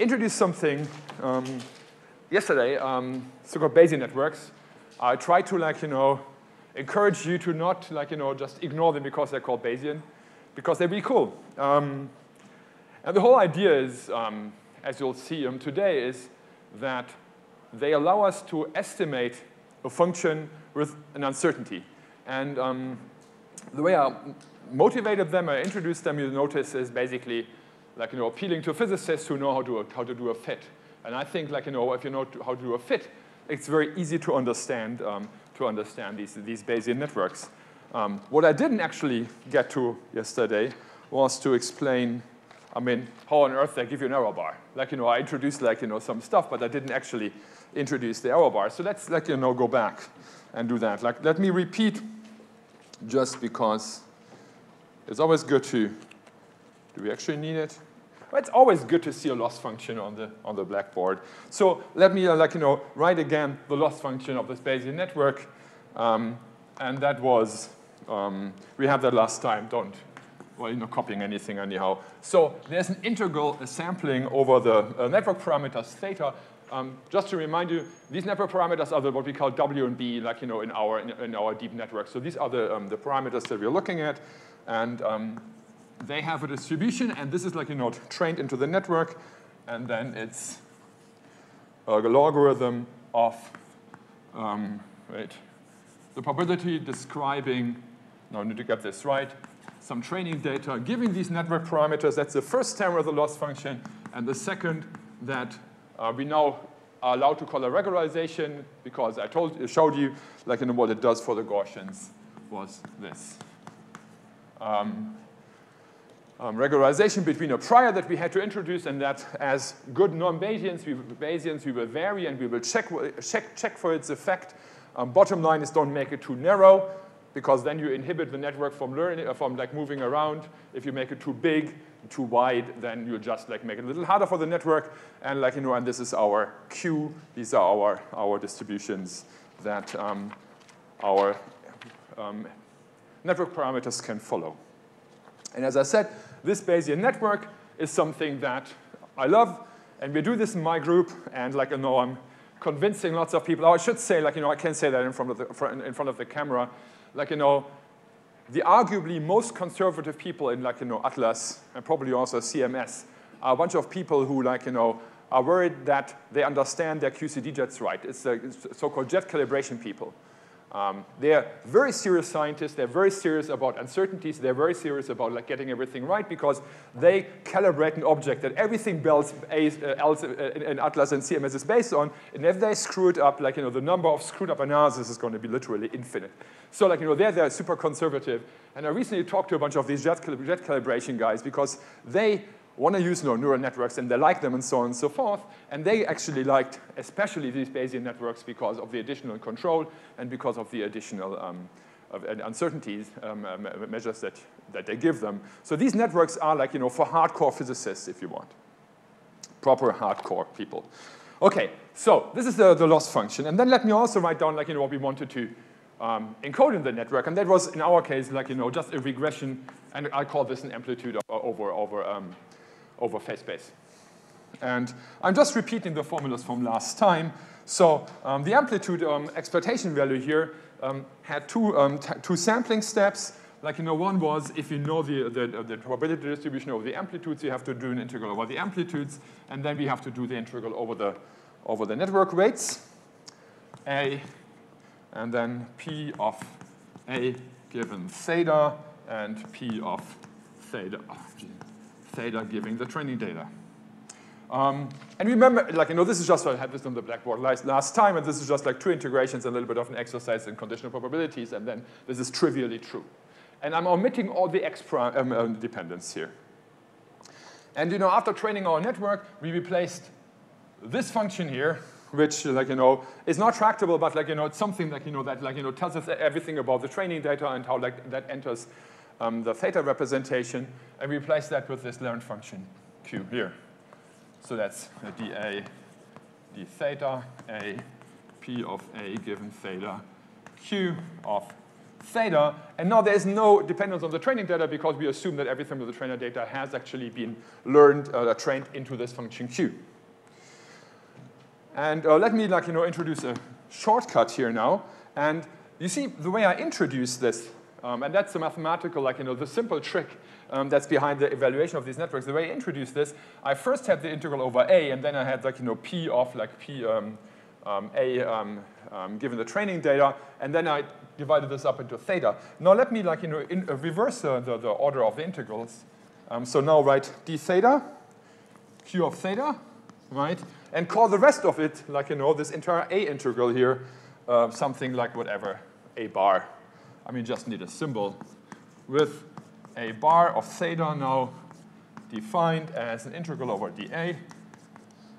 introduced something um, yesterday, um, so-called Bayesian networks. I try to, like, you know, encourage you to not, like, you know, just ignore them because they're called Bayesian, because they're really cool. Um, and the whole idea is, um, as you'll see um, today, is that they allow us to estimate a function with an uncertainty. And um, the way I motivated them, I introduced them, you'll notice, is basically like, you know, appealing to physicists who know how to, how to do a fit. And I think, like, you know, if you know how to do a fit, it's very easy to understand, um, to understand these, these Bayesian networks. Um, what I didn't actually get to yesterday was to explain, I mean, how on earth they give you an error bar. Like, you know, I introduced, like, you know, some stuff, but I didn't actually introduce the error bar. So let's, like, you know, go back and do that. Like, let me repeat just because it's always good to, do we actually need it? Well, it's always good to see a loss function on the, on the blackboard. So let me, uh, like, you know, write again the loss function of this Bayesian network. Um, and that was, um, we had that last time, don't, well, you're not copying anything anyhow. So there's an integral, sampling over the uh, network parameters theta. Um, just to remind you, these network parameters are the, what we call W and B, like, you know, in our, in, in our deep network. So these are the, um, the parameters that we're looking at. And um, they have a distribution, and this is like, you know, trained into the network, and then it's a logarithm of, um, wait, the probability describing, now I need to get this right, some training data, giving these network parameters, that's the first term of the loss function, and the second that uh, we now are allowed to call a regularization because I told, showed you, like, know, what it does for the Gaussians was this. Um, um, regularization between a prior that we had to introduce and that as good non-Bayesians, we, Bayesians, we will vary and we will check, check, check for its effect. Um, bottom line is don't make it too narrow because then you inhibit the network from learning, uh, from like moving around. If you make it too big, too wide, then you just like make it a little harder for the network. And like, you know, and this is our Q. These are our, our distributions that um, our um, network parameters can follow. And as I said, this Bayesian network is something that I love, and we do this in my group, and like, you know, I'm convincing lots of people. Oh, I should say, like, you know, I can't say that in front of the, in front of the camera. Like, you know, the arguably most conservative people in, like, you know, Atlas, and probably also CMS, are a bunch of people who, like, you know, are worried that they understand their QCD jets right. It's the so-called jet calibration people. Um, they're very serious scientists. They're very serious about uncertainties. They're very serious about like getting everything right because they calibrate an object that everything else, uh, else uh, in Atlas and CMS is based on. And if they screw it up, like you know, the number of screwed up analysis is going to be literally infinite. So like you know, they're, they're super conservative. And I recently talked to a bunch of these jet, jet calibration guys because they want to use neural networks and they like them and so on and so forth. And they actually liked especially these Bayesian networks because of the additional control and because of the additional um, of uncertainties um, uh, measures that, that they give them. So these networks are like, you know, for hardcore physicists, if you want. Proper hardcore people. Okay, so this is the, the loss function. And then let me also write down like, you know, what we wanted to um, encode in the network. And that was, in our case, like, you know, just a regression. And I call this an amplitude over, over um, over phase space. And I'm just repeating the formulas from last time. So um, the amplitude um, expectation value here um, had two, um, two sampling steps. Like, you know, one was if you know the, the, the, probability distribution over the amplitudes, you have to do an integral over the amplitudes, and then we have to do the integral over the, over the network weights. A, and then P of A given theta, and P of theta. Oh, theta giving the training data. Um, and remember, like, you know, this is just, I had this on the blackboard last, last time, and this is just like two integrations, a little bit of an exercise in conditional probabilities, and then this is trivially true. And I'm omitting all the X um, um, dependence here. And, you know, after training our network, we replaced this function here, which, like, you know, is not tractable, but, like, you know, it's something like, you know, that, like, you know, tells us everything about the training data and how, like, that enters um, the theta representation and replace that with this learned function q here. So that's dA d theta a p of a given theta q of theta. And now there's no dependence on the training data because we assume that everything with the trainer data has actually been learned, uh, trained into this function q. And uh, let me like, you know, introduce a shortcut here now. And you see the way I introduce this, um, and that's the mathematical, like, you know, the simple trick um, that's behind the evaluation of these networks. The way I introduced this, I first had the integral over A, and then I had like, you know, P of like P um, um, A um, um, given the training data, and then I divided this up into theta. Now let me like, you know, in, uh, reverse uh, the, the order of the integrals. So now write d theta, q of theta, right? And call the rest of it, like, you know, this entire A integral here, uh, something like whatever, A bar. I mean, just need a symbol with a bar of theta now defined as an integral over dA.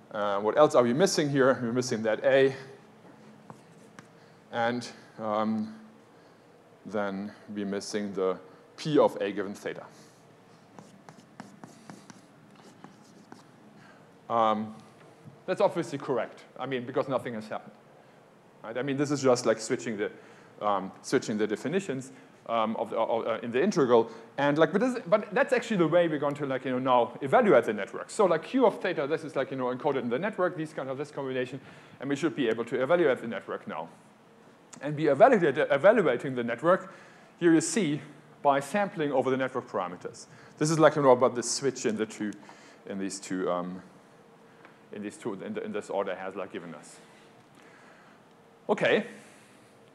Uh, what else are we missing here? We're missing that A. And um, then we're missing the P of A given theta. Um, that's obviously correct. I mean, because nothing has happened. Right? I mean, this is just like switching the, um, switching the definitions um, of the, uh, in the integral. And like, but, this, but that's actually the way we're going to like, you know, now evaluate the network. So like Q of theta, this is like, you know, encoded in the network, these kind of this combination, and we should be able to evaluate the network now. And be evaluating the network, here you see, by sampling over the network parameters. This is like, you know, about the switch in the two, in these two, um, in these two, in, the, in this order has like given us. Okay,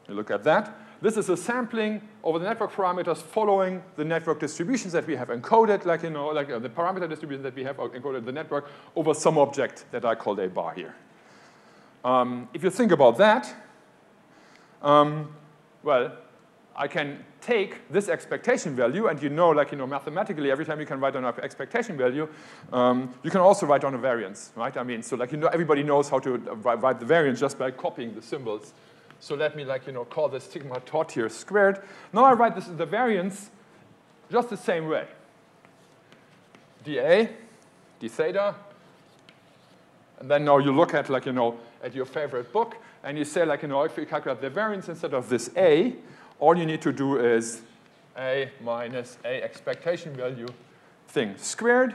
you look at that. This is a sampling over the network parameters following the network distributions that we have encoded, like, you know, like uh, the parameter distribution that we have encoded the network over some object that I called a bar here. Um, if you think about that, um, well, I can take this expectation value, and you know, like, you know, mathematically, every time you can write down an expectation value, um, you can also write down a variance, right? I mean, so like, you know, everybody knows how to write the variance just by copying the symbols so let me like, you know, call this sigma tot here squared. Now I write this as the variance just the same way. dA, d theta, and then now you look at like, you know, at your favorite book, and you say like, you know, if you calculate the variance instead of this A, all you need to do is A minus A expectation value thing squared.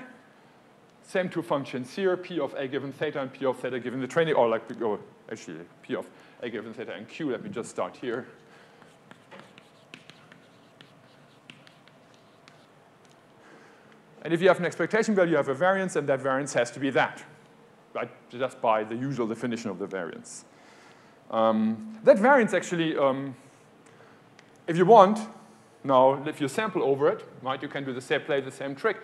Same two functions here, P of A given theta and P of theta given the training, or like, oh, actually, P of a given theta and q. Let me just start here. And if you have an expectation value, you have a variance, and that variance has to be that, right? Just by the usual definition of the variance. Um, that variance actually, um, if you want, now if you sample over it, right, you can do the same, play the same trick.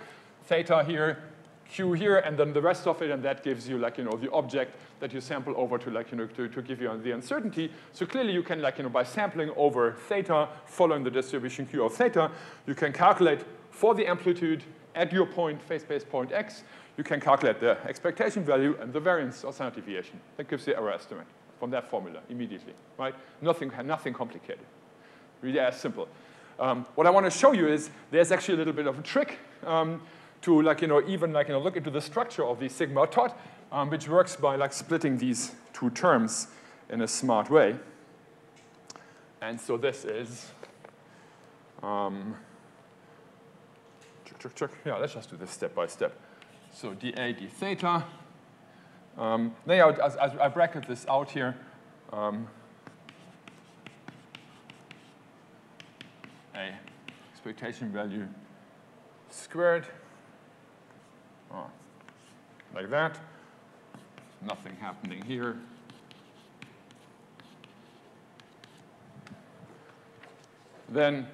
Theta here Q here, and then the rest of it, and that gives you like, you know, the object that you sample over to like, you know, to, to give you the uncertainty. So clearly you can like, you know, by sampling over theta, following the distribution Q of theta, you can calculate for the amplitude at your point, phase-space point x, you can calculate the expectation value and the variance or standard deviation. That gives the error estimate from that formula immediately, right? Nothing, nothing complicated. Really as simple. Um, what I want to show you is there's actually a little bit of a trick. Um, to like, you know, even like, you know, look into the structure of the sigma tot, um, which works by like splitting these two terms in a smart way. And so this is, um. Yeah, let's just do this step by step. So dA, d theta. Um, now, as, as I bracket this out here, um, a expectation value squared Like that. Nothing happening here. Then,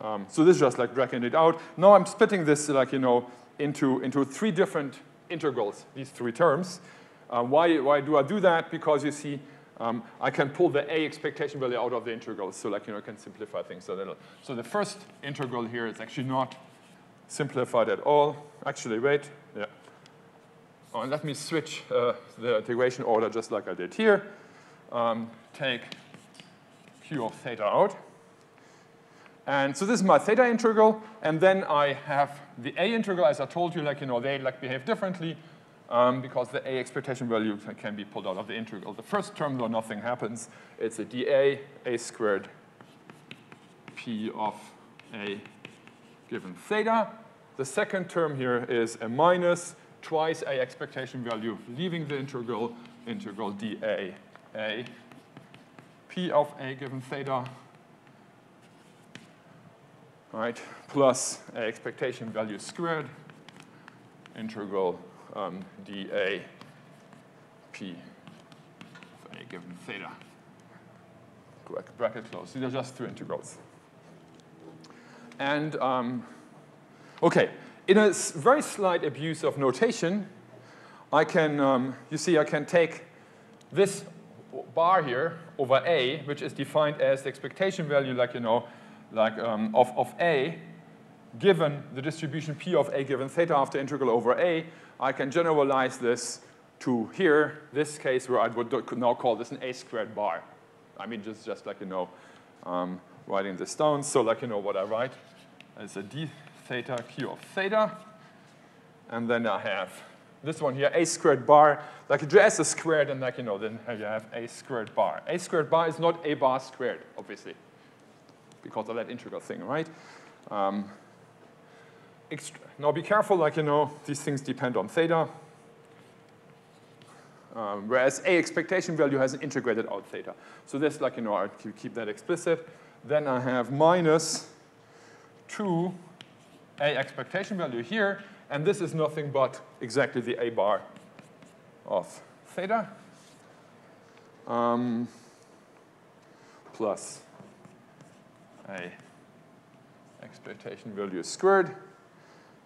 um, so this is just like dragging it out. Now I'm splitting this like, you know, into, into three different integrals, these three terms. Uh, why, why do I do that? Because you see, um, I can pull the A expectation value out of the integrals, so like, you know, I can simplify things a little. So the first integral here is actually not simplified at all. Actually, wait, yeah. Oh, and let me switch uh, the integration order just like I did here. Um, take q of theta out. And so this is my theta integral, and then I have the a integral, as I told you, like, you know, they like behave differently um, because the a expectation value can be pulled out of the integral. The first term, though, nothing happens. It's a dA, a squared p of a given theta. The second term here is a minus twice a expectation value, leaving the integral, integral dA, a p of a given theta, right, plus a expectation value squared, integral um, dA p of a given theta. Bracket close. These are just two integrals. And um, okay, in a very slight abuse of notation, I can, um, you see, I can take this bar here over A, which is defined as the expectation value, like, you know, like um, of, of A, given the distribution P of A given theta after integral over A, I can generalize this to here, this case where I would now call this an A squared bar. I mean, just, just like, you know, um, writing this down. So like, you know, what I write is a d theta q of theta. And then I have this one here, a squared bar. Like add a squared, and like, you know, then you have a squared bar. a squared bar is not a bar squared, obviously, because of that integral thing, right? Um, now be careful, like, you know, these things depend on theta. Um, whereas a expectation value has an integrated out theta. So this, like, you know, I keep that explicit. Then I have minus 2 a expectation value here, and this is nothing but exactly the a bar of theta um, plus a expectation value squared,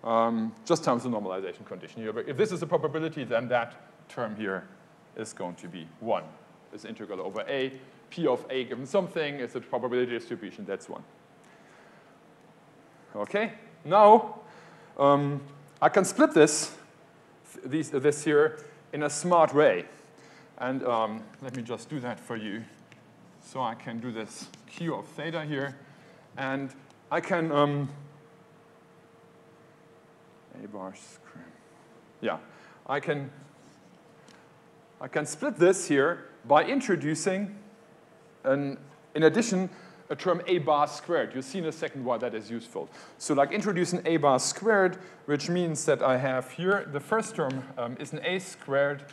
um, just times the normalization condition here. But if this is a probability, then that term here is going to be 1. This integral over a, p of a given something is a probability distribution, that's 1. Okay, now um, I can split this, this here in a smart way. And um, let me just do that for you. So I can do this q of theta here. And I can, um, a bar square. Yeah, I can I can split this here by introducing, an, in addition, a term a bar squared. You'll see in a second why that is useful. So like introducing a bar squared, which means that I have here, the first term um, is an a squared,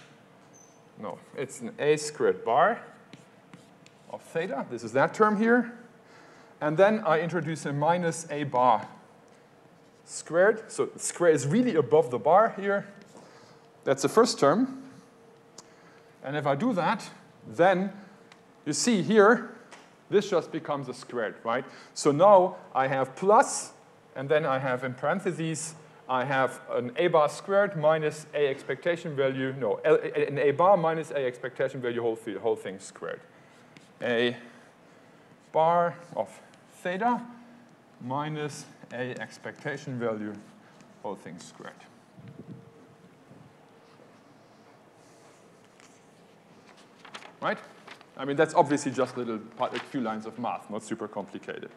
no, it's an a squared bar of theta. This is that term here. And then I introduce a minus a bar squared. So square is really above the bar here. That's the first term. And if I do that, then you see here, this just becomes a squared, right? So now I have plus, and then I have in parentheses, I have an a bar squared minus a expectation value, no, an a bar minus a expectation value whole, thing, whole thing squared. A bar of theta minus a expectation value whole thing squared. right? I mean, that's obviously just a little part, a few lines of math, not super complicated.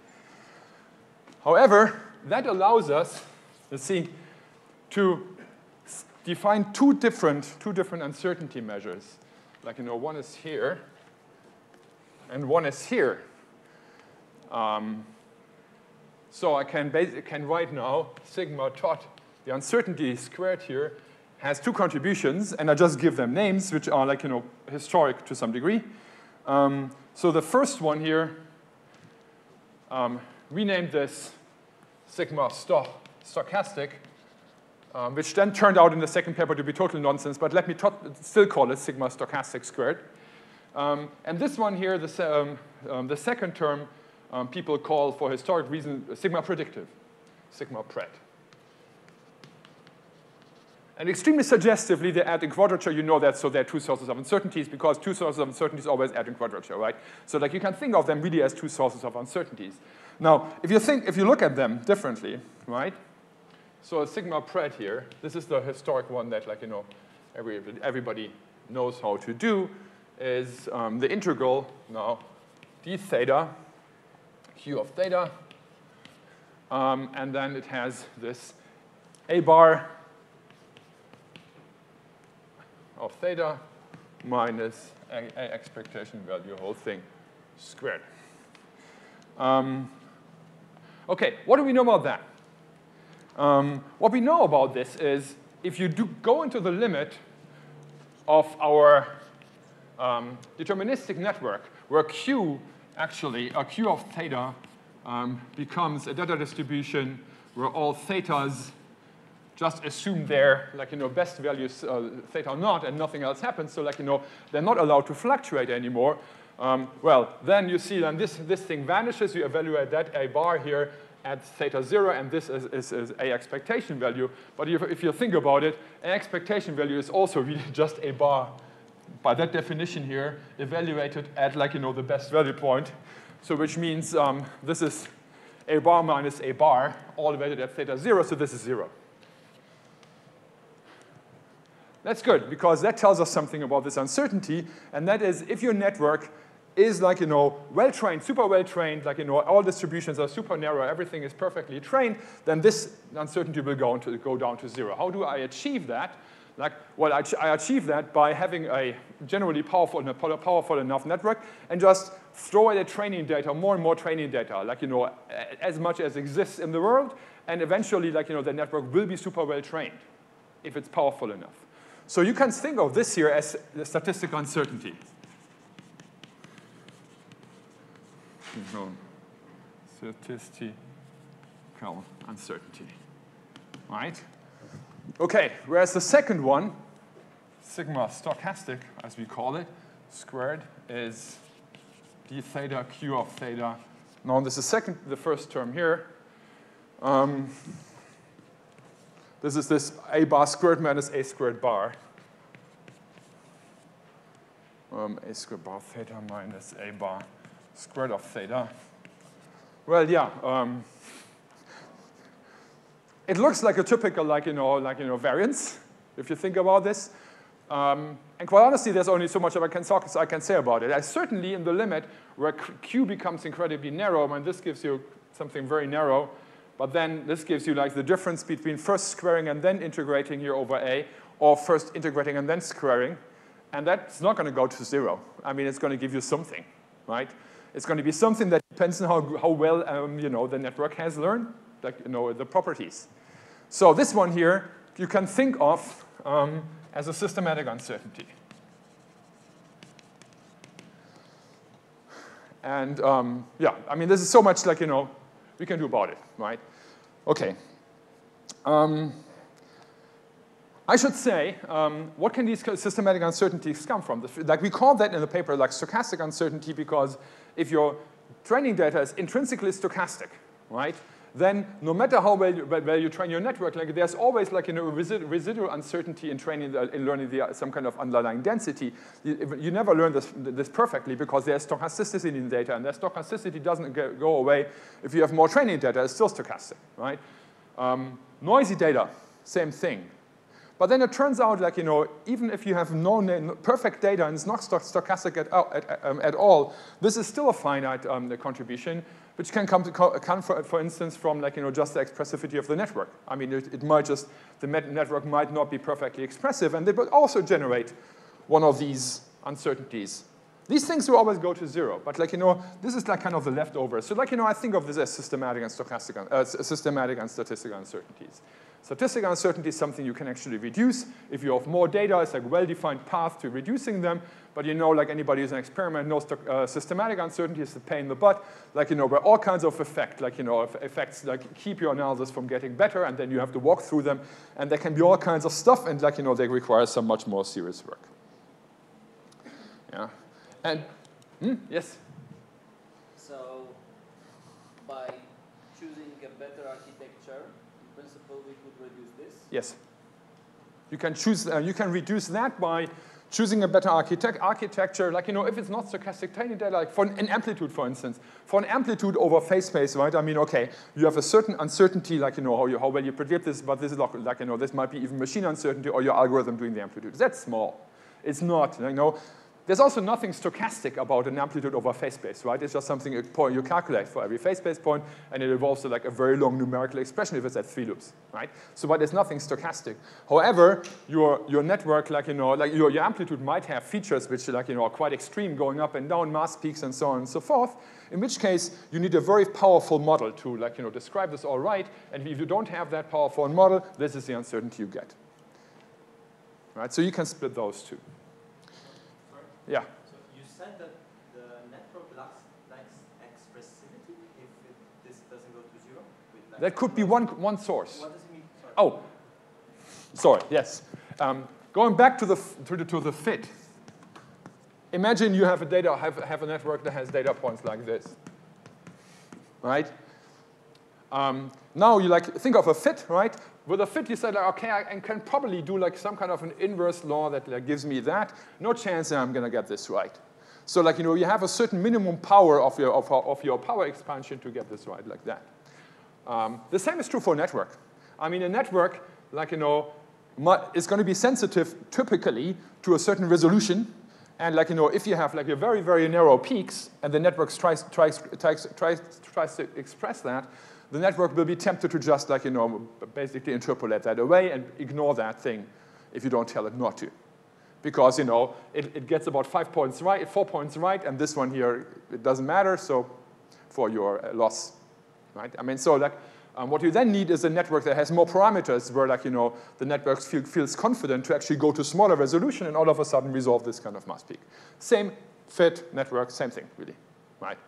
However, that allows us, let's see, to define two different, two different uncertainty measures. Like, you know, one is here, and one is here. Um, so I can, can write now sigma tot, the uncertainty squared here, has two contributions, and I just give them names, which are like, you know, historic to some degree. Um, so the first one here, um, we named this sigma sto stochastic, um, which then turned out in the second paper to be total nonsense, but let me still call it sigma stochastic squared. Um, and this one here, the, um, um, the second term, people call for historic reason sigma predictive, sigma pred. And extremely suggestively, they add in quadrature. You know that, so they're two sources of uncertainties because two sources of uncertainties always add in quadrature, right? So like you can think of them really as two sources of uncertainties. Now, if you think, if you look at them differently, right? So sigma pred here, this is the historic one that like, you know, every, everybody knows how to do, is um, the integral now d theta, q of theta, um, and then it has this a bar of theta minus a, a expectation value whole thing squared. Um, okay, what do we know about that? Um, what we know about this is if you do go into the limit of our um, deterministic network, where Q actually, a Q of theta um, becomes a data distribution where all thetas just assume their like you know best values uh, theta naught and nothing else happens. So like you know they're not allowed to fluctuate anymore. Um, well, then you see then this this thing vanishes. You evaluate that a bar here at theta zero, and this is, is, is a expectation value. But if, if you think about it, an expectation value is also really just a bar by that definition here, evaluated at like, you know, the best value point. So which means um, this is a bar minus a bar, all evaluated at theta zero, so this is zero. That's good, because that tells us something about this uncertainty, and that is if your network is like, you know, well-trained, super well-trained, like, you know, all distributions are super narrow, everything is perfectly trained, then this uncertainty will go, to, go down to zero. How do I achieve that? Like, well, I, I achieve that by having a generally powerful, powerful enough network and just throw away the training data, more and more training data, like, you know, as much as exists in the world, and eventually, like, you know, the network will be super well trained if it's powerful enough. So you can think of this here as the statistical uncertainty. Statistical uncertainty, right? Okay, whereas the second one, sigma stochastic, as we call it, squared, is d theta q of theta. Now this is second, the first term here. Um, this is this a bar squared minus a squared bar. Um, a squared bar theta minus a bar squared of theta. Well, yeah. Um, it looks like a typical, like, you know, like, you know, variance, if you think about this. Um, and quite honestly, there's only so much I can, talk, I can say about it. I certainly, in the limit where Q becomes incredibly narrow, and this gives you something very narrow, but then this gives you like the difference between first squaring and then integrating here over A, or first integrating and then squaring. And that's not going to go to zero. I mean, it's going to give you something, right? It's going to be something that depends on how, how well um, you know, the network has learned like, you know, the properties. So this one here, you can think of um, as a systematic uncertainty. And um, yeah, I mean, this is so much like, you know, we can do about it, right? Okay. Um, I should say, um, what can these systematic uncertainties come from? Like we call that in the paper like stochastic uncertainty because if your training data is intrinsically stochastic, right? Then no matter how well you, well you train your network, like there's always like you know, residual uncertainty in training, the, in learning the, some kind of underlying density. You, you, never learn this, this perfectly because there's stochasticity in data, and that stochasticity doesn't go, go away if you have more training data. It's still stochastic, right? Um, noisy data, same thing. But then it turns out, like, you know, even if you have no, perfect data and it's not stochastic at, at, um, at all, this is still a finite um, contribution which can come, to, come for, for, instance, from like, you know, just the expressivity of the network. I mean, it, it might just, the network might not be perfectly expressive, and they would also generate one of these uncertainties. These things will always go to zero, but like, you know, this is like kind of the leftovers. So like, you know, I think of this as systematic and stochastic, uh, systematic and statistical uncertainties. Statistical uncertainty is something you can actually reduce. If you have more data, it's like well-defined path to reducing them. But you know, like anybody who's an experiment knows uh, systematic uncertainty is the pain in the butt. Like, you know, where all kinds of effect, like, you know, effects like keep your analysis from getting better, and then you have to walk through them. And there can be all kinds of stuff, and like, you know, they require some much more serious work. Yeah. And, hmm, yes? So, by choosing a better architecture, in principle, we could reduce this? Yes. You can choose, uh, you can reduce that by choosing a better architect architecture, like, you know, if it's not stochastic training data, like for an, amplitude, for instance, for an amplitude over phase space, right? I mean, okay, you have a certain uncertainty, like, you know, how, you, how well you predict this, but this is like, like, you know, this might be even machine uncertainty or your algorithm doing the amplitude. That's small. It's not, you know, there's also nothing stochastic about an amplitude over phase space, right? It's just something you calculate for every phase space point, and it evolves to like a very long numerical expression if it's at three loops, right? So, but there's nothing stochastic. However, your, your network, like, you know, like your, your amplitude might have features which like, you know, are quite extreme, going up and down, mass peaks, and so on and so forth, in which case you need a very powerful model to like, you know, describe this all right, and if you don't have that powerful model, this is the uncertainty you get. right? So you can split those two. Yeah. So you said that the network lacks, lacks expressivity if it, this doesn't go to zero? with That could be one, one source. What does it mean? Sorry. Oh, sorry, yes. Um, going back to the, to the, to the fit. Imagine you have a data, have, have a network that has data points like this, right? Um, now you like think of a fit, right? With a fit, you say like, okay, I, can probably do like some kind of an inverse law that like, gives me that. No chance that I'm gonna get this right. So like you know, you have a certain minimum power of your of, of your power expansion to get this right, like that. Um, the same is true for a network. I mean, a network, like you know, is going to be sensitive typically to a certain resolution. And like you know, if you have like a very very narrow peaks, and the network tries tries tries tries, tries to express that, the network will be tempted to just like you know basically interpolate that away and ignore that thing if you don't tell it not to because you know it, it gets about five points right, four points right, and this one here it doesn't matter. So for your uh, loss, right? I mean, so like um, what you then need is a network that has more parameters, where like you know the network feel, feels confident to actually go to smaller resolution and all of a sudden resolve this kind of mass peak. Same fit network, same thing really, right?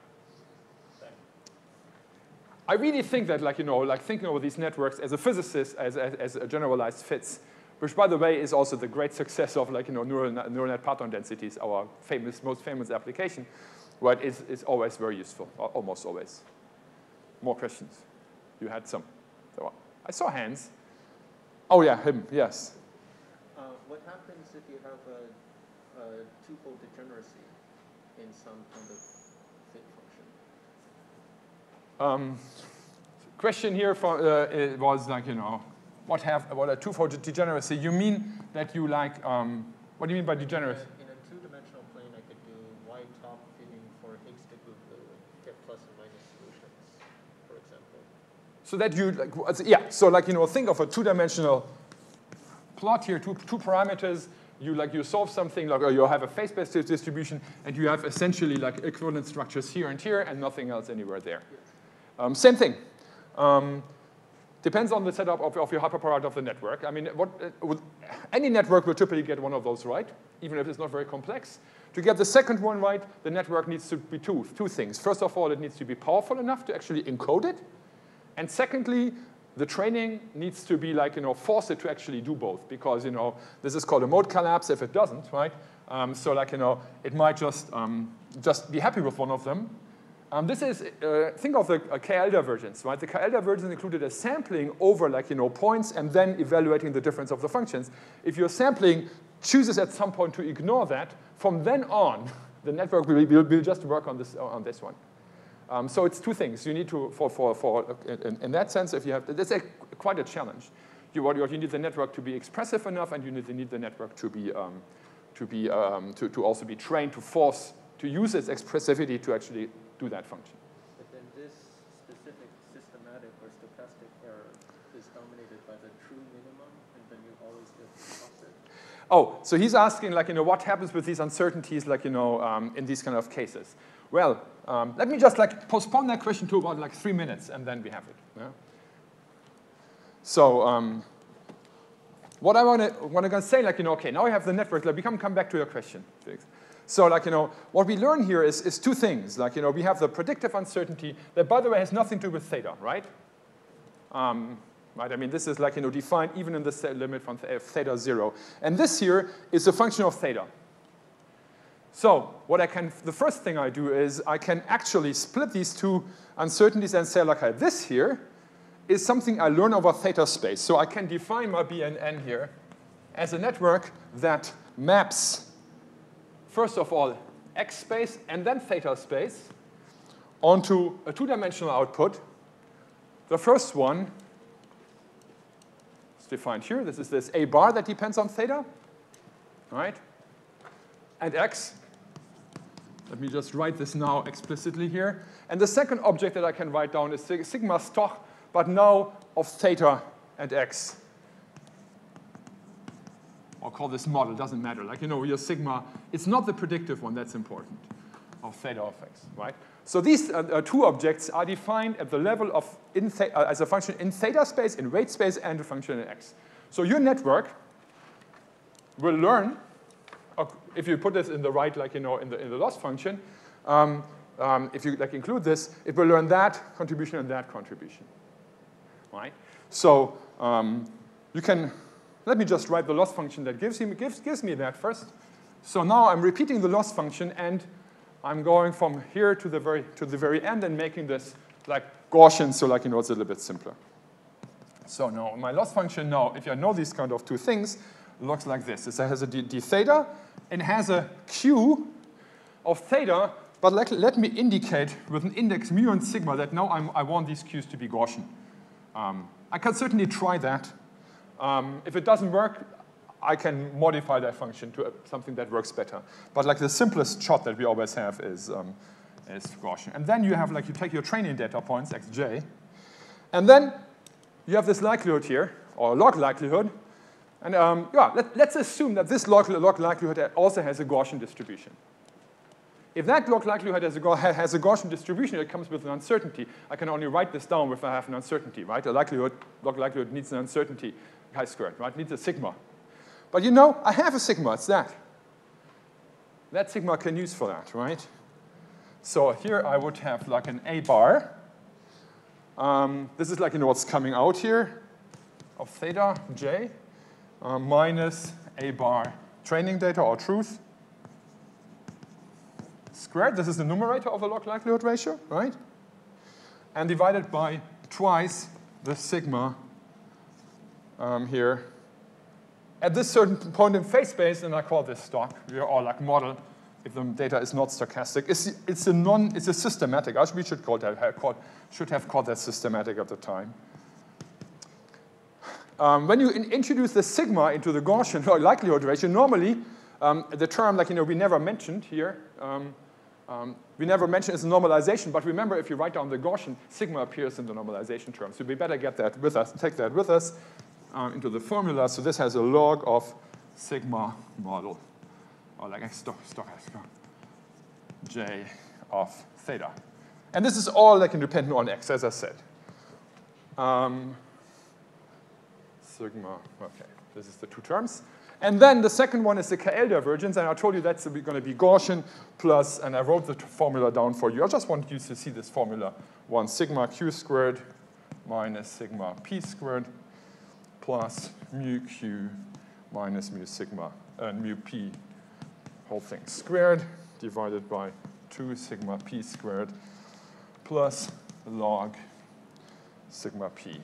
I really think that, like, you know, like thinking over these networks as a physicist, as, as, as a generalized fits, which, by the way, is also the great success of, like, you know, neural, neural net parton densities, our famous, most famous application, right, is, is always very useful, almost always. More questions? You had some. I saw hands. Oh, yeah, him, yes. Uh, what happens if you have a, a twofold degeneracy in some kind of? Um, question here for, uh, it was like, you know, what have what a twofold degeneracy? You mean that you like, um, what do you mean by degeneracy? In a, in a two-dimensional plane, I could do y-top fitting for Higgs glue get plus and minus solutions, for example. So that you, like, yeah, so like, you know, think of a two-dimensional plot here, two, two parameters, you like, you solve something, like, or you have a phase-space distribution, and you have essentially like equivalent structures here and here, and nothing else anywhere there. Um, same thing. Um, depends on the setup of, of your hyperparameter of the network. I mean, what, uh, any network will typically get one of those right, even if it's not very complex. To get the second one right, the network needs to be two, two things. First of all, it needs to be powerful enough to actually encode it. And secondly, the training needs to be like, you know, force it to actually do both because, you know, this is called a mode collapse if it doesn't, right? Um, so like, you know, it might just, um, just be happy with one of them. Um, this is, uh, think of the uh, KL divergence, right? The KL divergence included a sampling over like, you know, points and then evaluating the difference of the functions. If your sampling chooses at some point to ignore that, from then on, the network will, will, will just work on this, on this one. Um, so it's two things. You need to, for, for, for in, in that sense, if you have, that's a, quite a challenge. You, you need the network to be expressive enough, and you need, you need the network to be, um, to be, um, to, to also be trained to force, to use its expressivity to actually do that function. But then this specific systematic or stochastic error is dominated by the true minimum, and then you always get the opposite. Oh, so he's asking, like, you know, what happens with these uncertainties, like, you know, um, in these kind of cases? Well, um, let me just like postpone that question to about like three minutes, and then we have it. Yeah? So, um, what I want to what I'm going to say, like, you know, okay, now we have the network. Like, we come come back to your question, Felix. So, like, you know, what we learn here is, is two things. Like, you know, we have the predictive uncertainty that, by the way, has nothing to do with theta, right? Um, right? I mean, this is like, you know, defined even in the limit from theta zero. And this here is a function of theta. So what I can, the first thing I do is I can actually split these two uncertainties and say, like, this here is something I learn over theta space. So I can define my BNN here as a network that maps, first of all, x space and then theta space onto a two-dimensional output. The first one is defined here. This is this a bar that depends on theta, right? And x let me just write this now explicitly here. And the second object that I can write down is sig- sigma stoch, but now of theta and x. I'll call this model, doesn't matter. Like, you know, your sigma, it's not the predictive one that's important, of theta of x, right? So these uh, uh, two objects are defined at the level of, in the- uh, as a function in theta space, in weight space, and a function in x. So your network will learn, if you put this in the right, like, you know, in the, in the loss function, um, um, if you like include this, it will learn that contribution and that contribution, right? So um, you can, let me just write the loss function that gives, him, gives, gives me that first. So now I'm repeating the loss function and I'm going from here to the very, to the very end and making this like Gaussian, so like, you know, it's a little bit simpler. So now my loss function now, if I know these kind of two things, looks like this. It has a d, d theta and has a q of theta, but let, let me indicate with an index mu and sigma that now I'm, i want these q's to be Gaussian. Um, I can certainly try that. Um, if it doesn't work, I can modify that function to something that works better. But like the simplest shot that we always have is, um, is Gaussian. And then you have like, you take your training data points, xj, and then you have this likelihood here, or log likelihood. And um, yeah, let, us assume that this log, log likelihood also has a Gaussian distribution. If that log likelihood has a, has a Gaussian distribution, it comes with an uncertainty. I can only write this down if I have an uncertainty, right? A likelihood, log likelihood needs an uncertainty chi-squared, right? It needs a sigma. But you know, I have a sigma, it's that. That sigma I can use for that, right? So here I would have like an A bar. Um, this is like, you know, what's coming out here of theta j uh, minus A bar training data or truth squared. This is the numerator of the log likelihood ratio, right? And divided by twice the sigma um, here at this certain point in phase space, and I call this stoch, or like model, if the data is not stochastic. It's, it's a non, it's a systematic. I we should call that, have called, should have called that systematic at the time. Um, when you in, introduce the sigma into the Gaussian or likelihood ratio, normally um, the term, like you know, we never mentioned here, um, um, we never mentioned is normalization, but remember if you write down the Gaussian, sigma appears in the normalization term. So we better get that with us, take that with us um, into the formula. So this has a log of sigma model, or like stochastic j of theta. And this is all like independent on x, as I said. Um, sigma, okay, this is the two terms. And then the second one is the KL divergence, and I told you that's going to be Gaussian plus, and I wrote the formula down for you. I just want you to see this formula. 1 sigma q squared minus sigma p squared plus mu q minus mu sigma and mu p whole thing squared divided by 2 sigma p squared plus log sigma p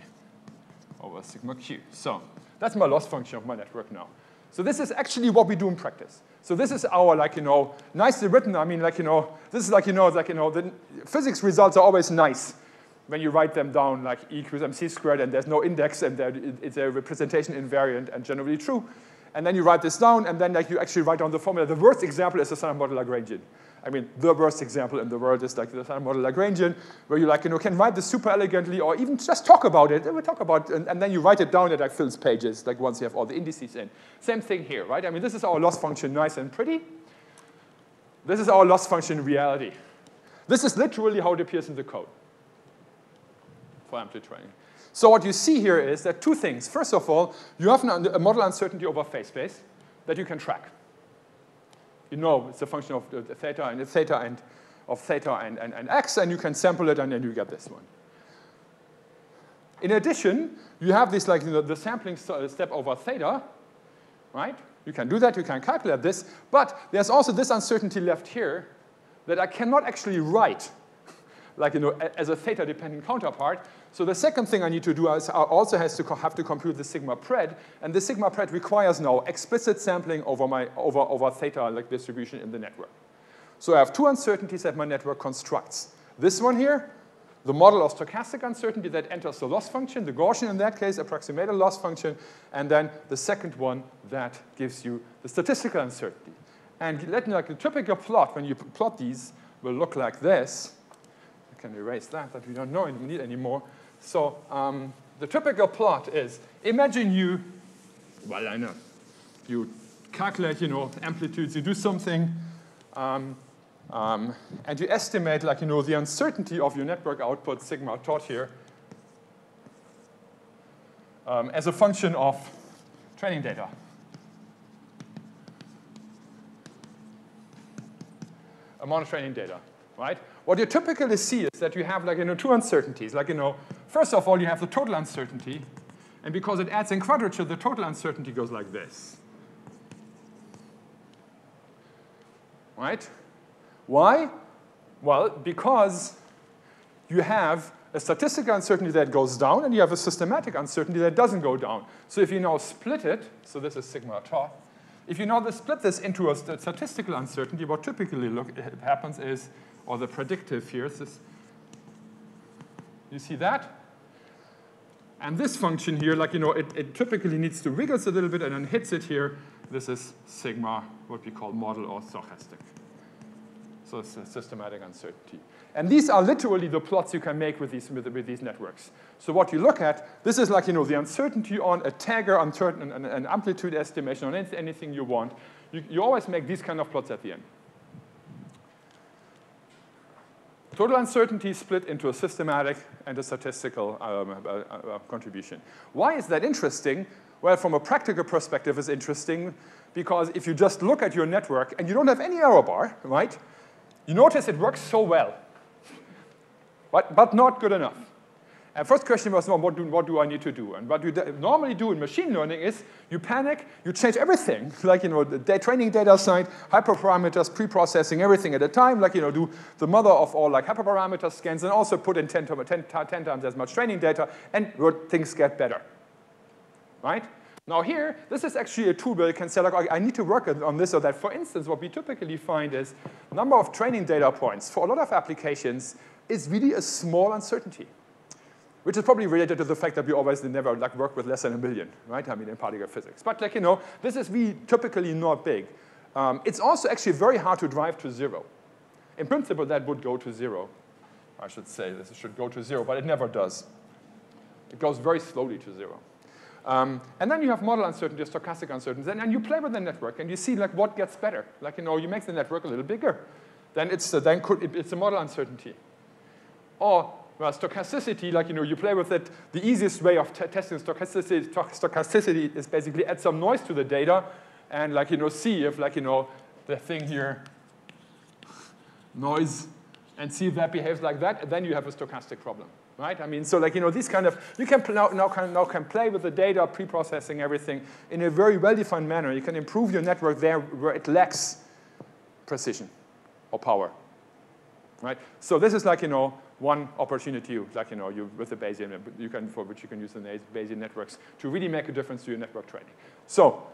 over sigma q. So that's my loss function of my network now. So this is actually what we do in practice. So this is our, like, you know, nicely written. I mean, like, you know, this is like, you know, like, you know, the physics results are always nice when you write them down like E equals mc squared and there's no index and it's a representation invariant and generally true. And then you write this down and then like you actually write down the formula. The worst example is the standard model Lagrangian. I mean, the worst example in the world is like the standard model Lagrangian, where you like, you know, can write this super elegantly or even just talk about it. We talk about, and, and then you write it down at like fills pages, like once you have all the indices in. Same thing here, right? I mean, this is our loss function, nice and pretty. This is our loss function reality. This is literally how it appears in the code for amplitude training. So what you see here is that two things. First of all, you have a model uncertainty over phase space that you can track you know it's a function of the theta and the theta and of theta and, and, and x, and you can sample it, and then you get this one. In addition, you have this like you know, the sampling uh, step over theta, right? You can do that, you can calculate this, but there's also this uncertainty left here that I cannot actually write like you know, as a theta-dependent counterpart. So the second thing I need to do is I also has to have to compute the sigma pred, and the sigma pred requires now explicit sampling over my over over theta like distribution in the network. So I have two uncertainties that my network constructs. This one here, the model of stochastic uncertainty that enters the loss function, the Gaussian in that case approximated loss function, and then the second one that gives you the statistical uncertainty. And let me like the typical plot when you plot these will look like this can erase that, that we don't know and need anymore. So um, the typical plot is, imagine you, well, I know, you calculate, you know, amplitudes, you do something, um, um, and you estimate, like, you know, the uncertainty of your network output, sigma tot here, um, as a function of training data. amount of training data, right? What you typically see is that you have like, you know, two uncertainties. Like, you know, first of all, you have the total uncertainty, and because it adds in quadrature, the total uncertainty goes like this. Right? Why? Well, because you have a statistical uncertainty that goes down, and you have a systematic uncertainty that doesn't go down. So if you now split it, so this is sigma tot, if you now split this into a statistical uncertainty, what typically look, happens is, or the predictive here is this, you see that? And this function here, like, you know, it, it typically needs to wriggles a little bit and then hits it here. This is sigma, what we call model or stochastic. So it's a systematic uncertainty. And these are literally the plots you can make with these, with, with, these networks. So what you look at, this is like, you know, the uncertainty on a tagger, uncertain, an, an amplitude estimation on anything you want. You, you always make these kind of plots at the end. Total uncertainty split into a systematic and a statistical um, uh, uh, uh, contribution. Why is that interesting? Well, from a practical perspective, it's interesting because if you just look at your network and you don't have any error bar, right, you notice it works so well but, but not good enough. And first question was, well, what, do, what do I need to do? And what you normally do in machine learning is you panic, you change everything, like, you know, the training data side, hyperparameters, pre-processing, everything at a time, like, you know, do the mother of all, like, hyperparameter scans, and also put in 10, 10, 10 times as much training data, and things get better, right? Now here, this is actually a tool where you can say, like, I need to work on this or that. For instance, what we typically find is number of training data points. For a lot of applications, is really a small uncertainty, which is probably related to the fact that we always never like work with less than a million, right? I mean, in particle physics. But like, you know, this is really typically not big. Um, it's also actually very hard to drive to zero. In principle, that would go to zero. I should say this should go to zero, but it never does. It goes very slowly to zero. Um, and then you have model uncertainty, stochastic uncertainty, and, and, you play with the network, and you see like what gets better. Like you know, you make the network a little bigger. Then it's uh, then could, it, it's a model uncertainty. Or well, stochasticity, like you know, you play with it. The easiest way of testing stochasticity, stochasticity is basically add some noise to the data and like you know, see if like you know, the thing here, noise, and see if that behaves like that, and then you have a stochastic problem, right? I mean, so like you know, these kind of you can now, now can now can play with the data, pre-processing everything in a very well-defined manner. You can improve your network there where it lacks precision or power, right? So this is like you know one opportunity, like you know, you, with the Bayesian, you can, for which you can use the Bayesian networks to really make a difference to your network training. So,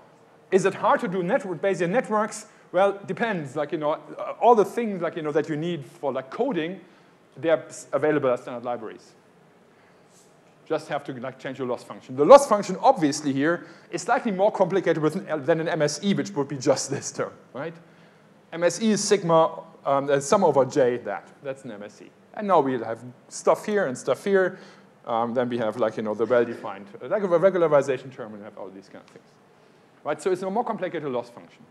is it hard to do network Bayesian networks? Well, depends. Like you know, all the things like you know that you need for like coding, they're available as standard libraries. Just have to like change your loss function. The loss function, obviously, here is slightly more complicated an, than an MSE, which would be just this term, right? MSE is sigma, um, uh, sum over j. That that's an MSE. And now we have stuff here and stuff here. Um, then we have like, you know, the well-defined, like a regularization term and have all these kind of things. Right, so it's a more complicated loss function.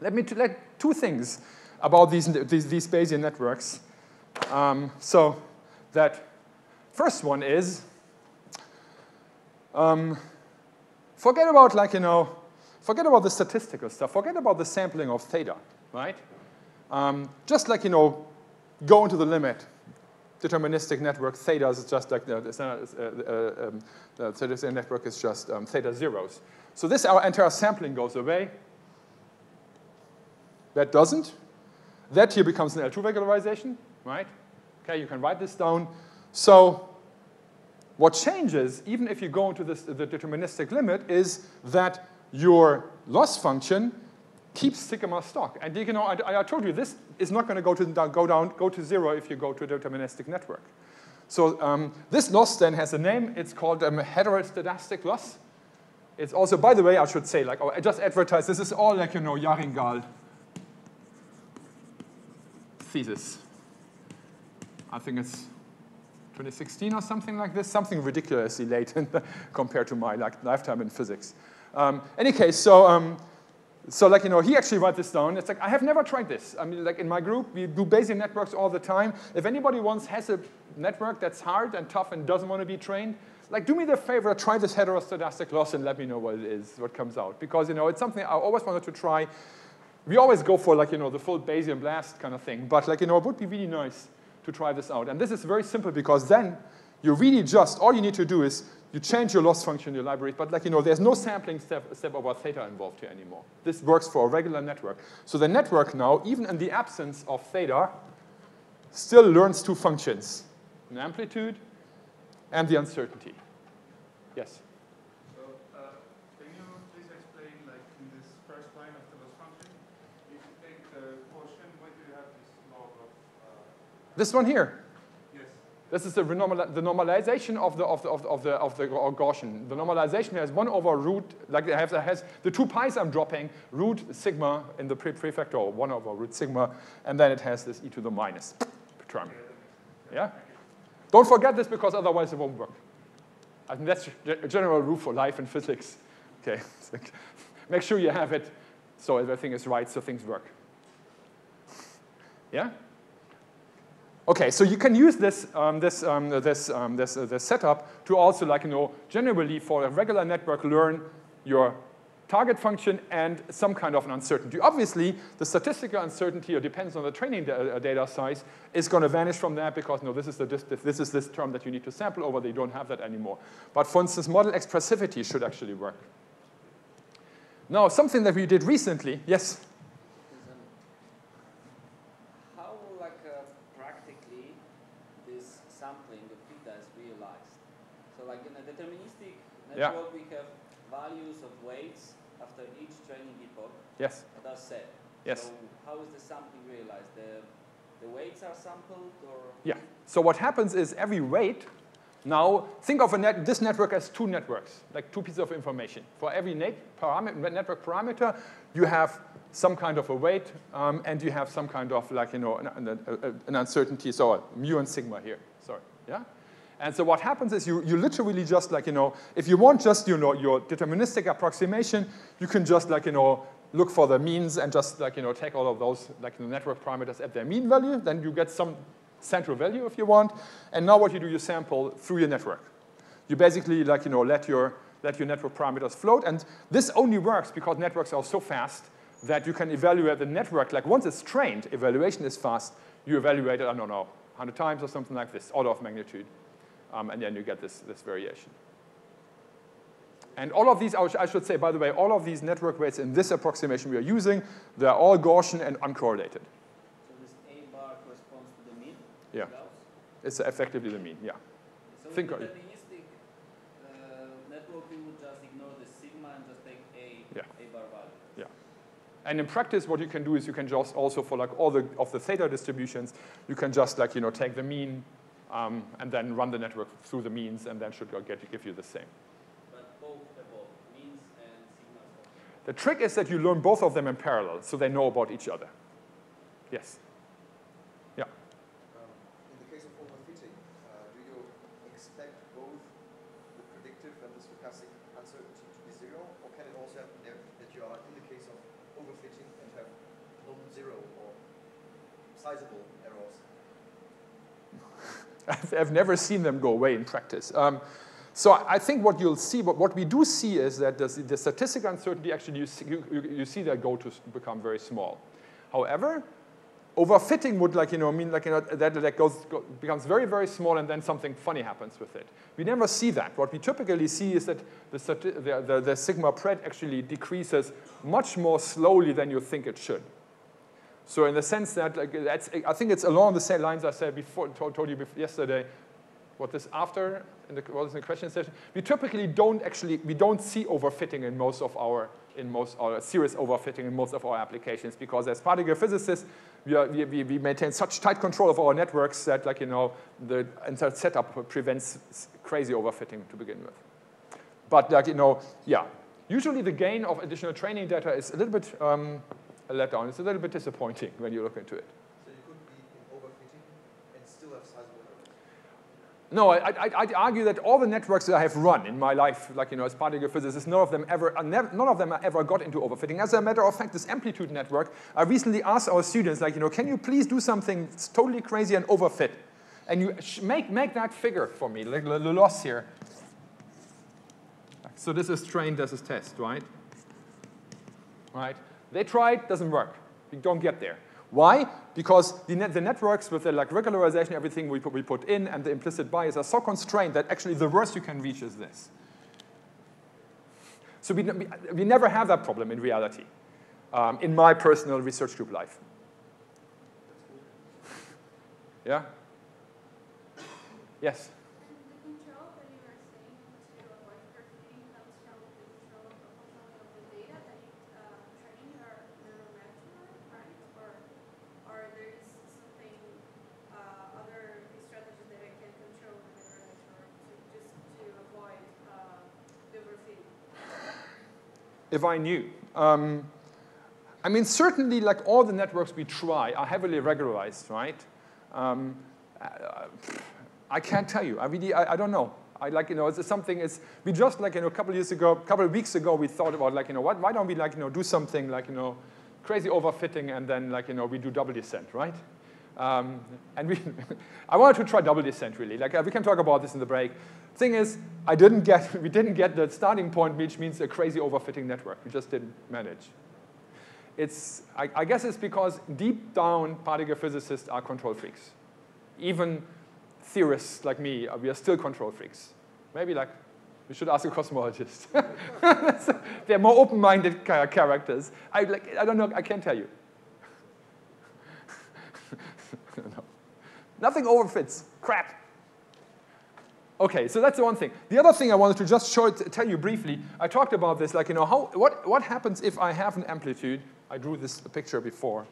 Let me let two things about these, these, these Bayesian networks. Um, so that first one is, um, forget about like, you know, forget about the statistical stuff, forget about the sampling of theta, right? Um, just like, you know, go into the limit deterministic network theta is just like the, uh, uh, um, theta network is just um, theta zeros. So this our entire sampling goes away. That doesn't. That here becomes an L2 regularization, right? Okay, you can write this down. So what changes, even if you go into this, the deterministic limit, is that your loss function keeps sigma stoch. And you know, I, I told you this is not going to go to go down, go to zero if you go to a deterministic network. So um, this loss then has a name. It's called um, heteroscedastic loss. It's also, by the way, I should say, like, oh, I just advertised, this is all like, you know, Yarin Gal thesis. I think it's 2016 or something like this, something ridiculously late compared to my like, lifetime in physics. Um, any case, so um, so like, you know, he actually wrote this down. It's like, I have never tried this. I mean, like in my group, we do Bayesian networks all the time. If anybody wants has a network that's hard and tough and doesn't want to be trained, like do me the favor, try this heteroscedastic loss and let me know what it is, what comes out. Because, you know, it's something I always wanted to try. We always go for like, you know, the full Bayesian blast kind of thing, but like, you know, it would be really nice to try this out. And this is very simple because then you really just, all you need to do is you change your loss function in your library, but like, you know, there's no sampling step, step over theta involved here anymore. This works for a regular network. So the network now, even in the absence of theta, still learns two functions, an amplitude and the uncertainty. Yes? So, uh, can you please explain, like, in this first line of the loss function, if you take the quotient, why do you have this log of, uh, This one here. This is the, the normalization of the, of the, of the, of the, Gaussian. The normalization has 1 over root, like it has, it has the two pi's I'm dropping, root sigma in the pre prefactor, 1 over root sigma, and then it has this e to the minus term. Yeah? Don't forget this because otherwise it won't work. I think that's a general rule for life and physics. Okay, make sure you have it so everything is right, so things work. Yeah? Okay, so you can use this, um, this, um, this, um, this, uh, this setup to also, like, you know, generally for a regular network, learn your target function and some kind of an uncertainty. Obviously, the statistical uncertainty, or depends on the training uh, data size, is going to vanish from that because no, this is, the, this is this term that you need to sample over. They don't have that anymore. But for instance, model expressivity should actually work. Now, something that we did recently, yes? is an how like uh, practically this sampling of theta is realized. So like in a deterministic Yeah. network we have values of weights after each training epoch Yes. that are set. Yes. So how is the sampling realized? The the weights are sampled or Yeah. So what happens is every weight, now think of a net, this network as two networks, like two pieces of information. For every net parameter, network parameter, you have some kind of a weight, um, and you have some kind of like, you know, an, an, an uncertainty, so mu and sigma here, sorry, yeah? And so what happens is you, you literally just like, you know, if you want just, you know, your deterministic approximation, you can just like, you know, look for the means and just like, you know, take all of those like the network parameters at their mean value, then you get some central value if you want. And now what you do, you sample through your network. You basically like, you know, let your, let your network parameters float. And this only works because networks are so fast that you can evaluate the network. Like once it's trained, evaluation is fast. You evaluate it, I don't know, 100 times or something like this, order of magnitude. Um, and then you get this, this variation. And all of these, I should say, by the way, all of these network weights in this approximation we are using, they're all Gaussian and uncorrelated. so this A bar corresponds to the mean? Yeah. Gauss? It's effectively the mean, yeah. So Think in of the it. deterministic uh, network we would just ignore the sigma and just take A Yeah. A bar value. Yeah. And in practice, what you can do is you can just also, for like all the of the theta distributions, you can just like, you know, take the mean um, and then run the network through the means and then should get, give you the same. But both evolve, means and sigma evolve. The trick is that you learn both of them in parallel, so they know about each other. Yes? Um, in the case of overfitting, uh, do you expect both the predictive and the stochastic uncertainty to be zero, or can it also happen there that you are in the case of overfitting and have non-zero or sizable errors? I've, never seen them go away in practice. Um, so I think what you'll see, what, what we do see is that the, the statistical uncertainty actually you see, you, you see that go to become very small. However, overfitting would like, you know, mean like, you know, that, that goes, go, becomes very, very small and then something funny happens with it. We never see that. What we typically see is that the, the, the, the sigma pred actually decreases much more slowly than you think it should. So in the sense that, like, I think it's along the same lines I said before, told, you before, yesterday, what this after, in the, in the question session, we typically don't actually, we don't see overfitting in most of our, in most, or serious overfitting in most of our applications because as particle physicists, we, are, we, we, we maintain such tight control of our networks that like, you know, the entire setup prevents crazy overfitting to begin with. But like, you know, yeah, usually the gain of additional training data is a little bit um, a letdown. It's a little bit disappointing when you look into it. So you could be in overfitting and still have sizable. No, I, I, I'd argue that all the networks that I have run in my life, like you know, as particle physicist, none of them ever, uh, none of them ever got into overfitting. As a matter of fact, this amplitude network, I recently asked our students, like, you know, can you please do something that's totally crazy and overfit? And you sh- make, make that figure for me, like the, the loss here. So this is train, this is test, right? Right? They tried, doesn't work. We don't get there. Why? Because the, net, the networks with the like regularization, everything we put, we put in, and the implicit bias are so constrained that actually the worst you can reach is this. So we, we never have that problem in reality, um, in my personal research group life. yeah? Yes? If I knew. Um, I mean, certainly, like all the networks we try are heavily regularized, right? Um, I can't tell you. I really, I, I, don't know. I like, you know, it's something. It's we just like, you know, a couple of years ago, a couple of weeks ago, we thought about like, you know, what? Why don't we like, you know, do something like, you know, crazy overfitting, and then like, you know, we do double descent, right? Um, and we, I wanted to try double descent really. Like uh, we can talk about this in the break. Thing is, I didn't get, we didn't get the starting point, which means a crazy overfitting network. We just didn't manage. It's, I, I guess it's because deep down particle physicists are control freaks. Even theorists like me, uh, we are still control freaks. Maybe like, we should ask a cosmologist. They're more open-minded characters. I, like, I don't know, I can't tell you. no. Nothing overfits. Crap. Okay, so that's the one thing. The other thing I wanted to just show it, tell you briefly, I talked about this, like, you know, how, what, what happens if I have an amplitude? I drew this picture before.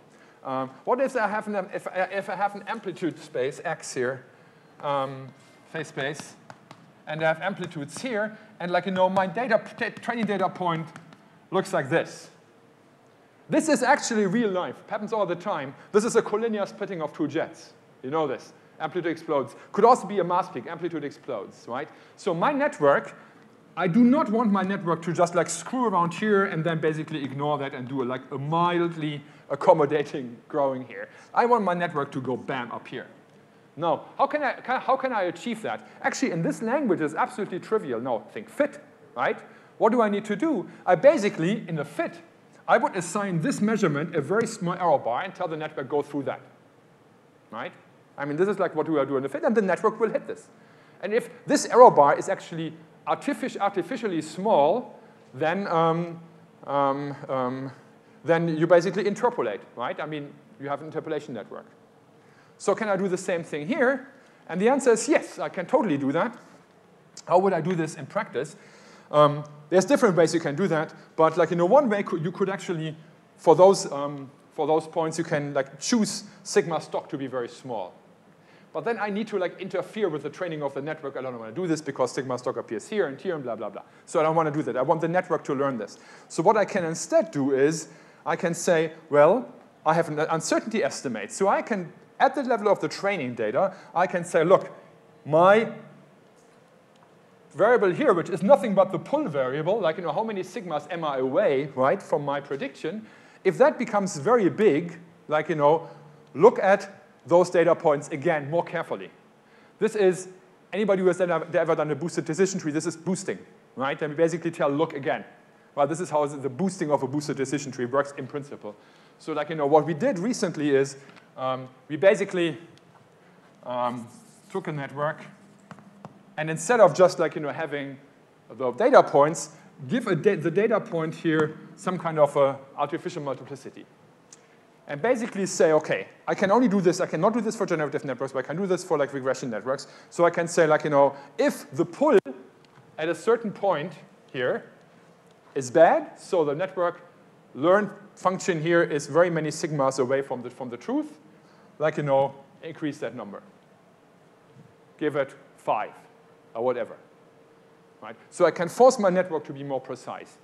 Um, what if I have an, if, if I have an amplitude space, x here, um, phase space, and I have amplitudes here, and like, you know, my data, training data point looks like this. This is actually real life, it happens all the time. This is a collinear splitting of two jets. You know this amplitude explodes. Could also be a mass peak, amplitude explodes, right? So my network, I do not want my network to just like screw around here and then basically ignore that and do a, like a mildly accommodating growing here. I want my network to go bam up here. No, how can I, how can I achieve that? Actually, in this language, it's absolutely trivial. No, think fit, right? What do I need to do? I basically, in a fit, I would assign this measurement a very small error bar and tell the network go through that, right? I mean, this is like what we are doing in the fit, and the network will hit this. And if this error bar is actually artific artificially small, then, um, um, um, then you basically interpolate, right? I mean, you have an interpolation network. So can I do the same thing here? And the answer is yes, I can totally do that. How would I do this in practice? Um, there's different ways you can do that, but like you know, one way you could actually, for those, um, for those points, you can like choose sigma stoch to be very small. But then I need to like interfere with the training of the network. I don't want to do this because sigma stoch appears here and here and blah, blah, blah. So I don't want to do that. I want the network to learn this. So what I can instead do is I can say, well, I have an uncertainty estimate. So I can, at the level of the training data, I can say, look, my variable here, which is nothing but the pull variable, like you know, how many sigmas am I away, right, from my prediction, if that becomes very big, like, you know, look at those data points again more carefully. This is, anybody who has ever done a boosted decision tree, this is boosting, right? And we basically tell, look again. Well, this is how the boosting of a boosted decision tree works in principle. So like, you know, what we did recently is um, we basically um, took a network and instead of just like, you know, having the data points, give da the data point here some kind of a artificial multiplicity and basically say, okay, I can only do this, I cannot do this for generative networks, but I can do this for like regression networks. So I can say like, you know, if the pull at a certain point here is bad, so the network learn function here is very many sigmas away from the, from the truth, like, you know, increase that number. Give it five or whatever, right? So I can force my network to be more precise.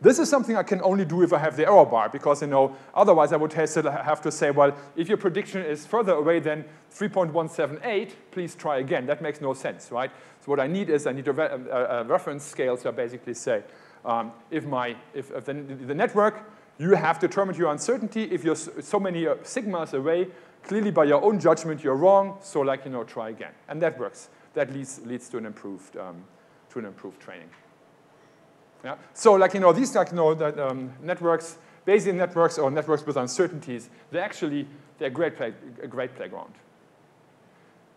This is something I can only do if I have the error bar, because you know, otherwise I would have to say, well, if your prediction is further away than 3.178, please try again. That makes no sense, right? So what I need is I need a, a, a reference scale to basically say, um, if, my, if, if the, the, network, you have determined your uncertainty. If you're so many uh, sigmas away, clearly by your own judgment you're wrong, so like, you know, try again. And that works. That leads, leads to, an improved, um, to an improved training. Yeah? So like, you know, these like, you know, that, um, networks, Bayesian networks or networks with uncertainties, they're actually they're great, play, a great playground.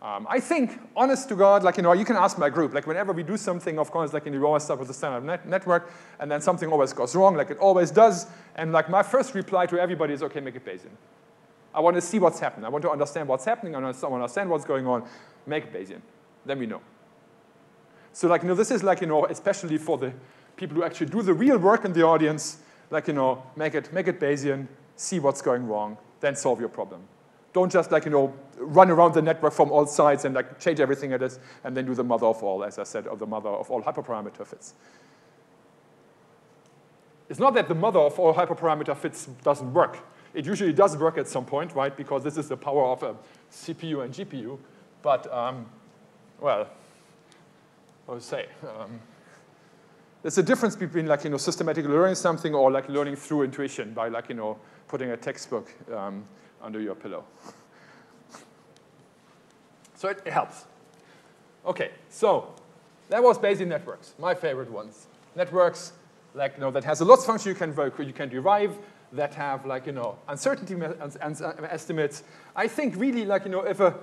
Um, I think, honest to God, like, you know, you can ask my group, like whenever we do something, of course, like, know, we always start with the standard net network, and then something always goes wrong, like it always does, and like my first reply to everybody is, okay, make it Bayesian. I want to see what's happening. I want to understand what's happening. I want to understand what's going on. Make Bayesian. Then we know. So like, you know, this is like, you know, especially for the people who actually do the real work in the audience, like, you know, make it, make it Bayesian, see what's going wrong, then solve your problem. Don't just like, you know, run around the network from all sides and like change everything at it is and then do the mother of all, as I said, or the mother of all hyperparameter fits. It's not that the mother of all hyperparameter fits doesn't work. It usually does work at some point, right? Because this is the power of a CPU and GPU. But, um, well, I would say? Um, there's a difference between like, you know, systematically learning something or like learning through intuition by like, you know, putting a textbook um, under your pillow. so it, it helps. Okay, so that was Bayesian networks, my favorite ones. Networks like, you know, that has a loss function you can, you can derive, that have like, you know, uncertainty estimates. I think really like, you know, if a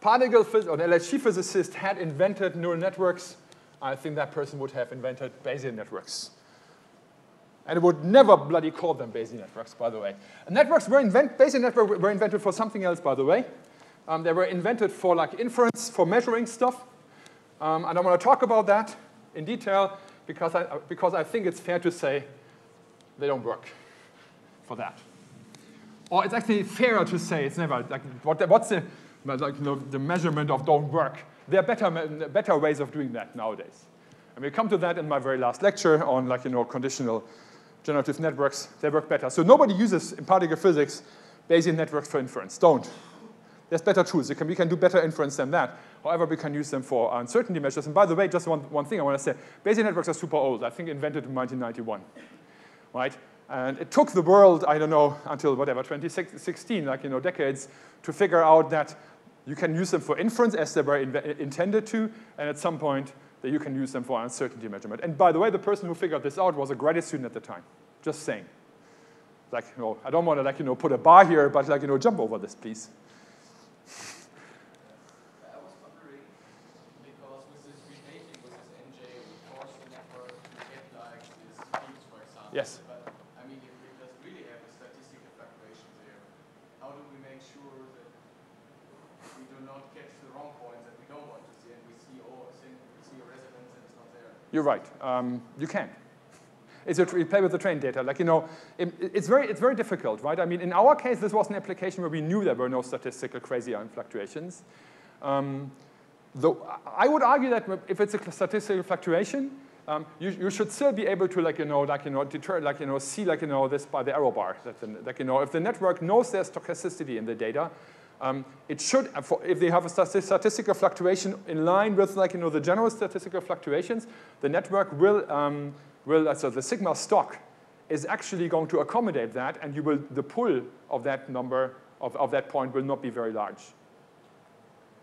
particle or an LHC physicist had invented neural networks, I think that person would have invented Bayesian networks. And it would never bloody call them Bayesian networks, by the way. And networks were invented, Bayesian networks were invented for something else, by the way. Um, they were invented for like inference, for measuring stuff. Um, I don't want to talk about that in detail because I, because I think it's fair to say they don't work for that. Or it's actually fairer to say it's never, like, what, what's the, like, you know, the measurement of don't work? There are better, better ways of doing that nowadays. And we come to that in my very last lecture on like, you know, conditional generative networks, they work better. So nobody uses, in particle physics, Bayesian networks for inference. Don't. There's better tools. Can, we can do better inference than that. However, we can use them for uncertainty measures. And by the way, just one, one thing I want to say. Bayesian networks are super old. I think invented in 1991. Right? And it took the world, I don't know, until whatever, 2016, like, you know, decades, to figure out that you can use them for inference as they were intended to, and at some point, that you can use them for uncertainty measurement. And by the way, the person who figured this out was a graduate student at the time. Just saying. Like, you know, I don't want to like, you know, put a bar here, but like, you know, jump over this, please. Yes. But I mean, if we just really have a statistical fluctuation there, how do we make sure that we do not catch the wrong points that we don't want to see, and we see oh, we see a resonance and it's not there? You're right. Um, you can. It's a you play with the train data. Like you know, it, it's very it's very difficult, right? I mean, in our case, this was an application where we knew there were no statistical crazy fluctuations. Um, though I would argue that if it's a statistical fluctuation, um, you, you, should still be able to, like, you know, like, you know, deter, like, you know, see, like, you know, this by the error bar. That like, you know, if the network knows there's stochasticity in the data, um, it should, uh, if they have a statistical fluctuation in line with, like, you know, the general statistical fluctuations, the network will, um, will, uh, so the sigma stoch is actually going to accommodate that, and you will, the pull of that number, of, of that point will not be very large.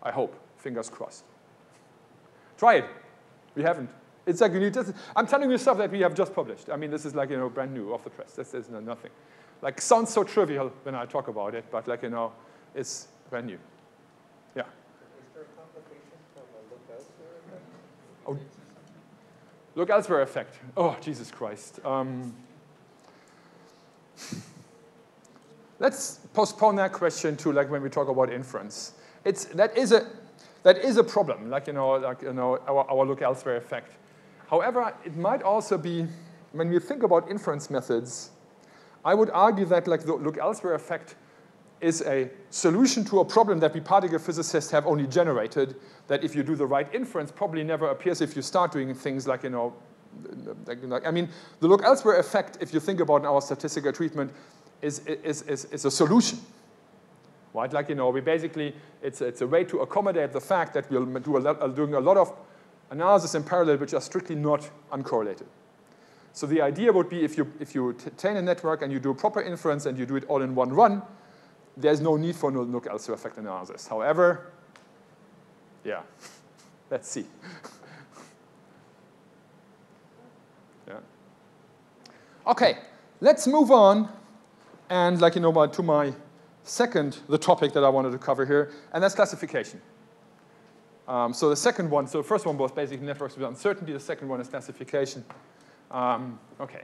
I hope, fingers crossed. Try it. We haven't. It's like, you just, I'm telling you stuff that we have just published. I mean, this is like, you know, brand new off the press. This is nothing. Like, sounds so trivial when I talk about it, but like, you know, it's brand new. Yeah. Is there a complication from a look elsewhere effect? Oh, look elsewhere effect. Oh, Jesus Christ. Um, let's postpone that question to like when we talk about inference. It's, that, is a, that is a problem, like, you know, like, you know, our, our look elsewhere effect. However, it might also be, when we think about inference methods, I would argue that like the look elsewhere effect is a solution to a problem that we particle physicists have only generated, that if you do the right inference, probably never appears if you start doing things like, you know, like, I mean, the look elsewhere effect, if you think about our statistical treatment, is, is, is, is a solution. Right? Like, you know, we basically, it's, it's a way to accommodate the fact that we're do a lot, uh, doing a lot of analysis in parallel which are strictly not uncorrelated. So the idea would be if you, if you train a network and you do a proper inference and you do it all in one run, there's no need for no look elsewhere effect analysis. However, yeah, let's see. yeah. Okay, let's move on And like, you know, to my second, the topic that I wanted to cover here, and that's classification. Um, so the second one, so the first one was basically networks with uncertainty. The second one is classification. Um, okay.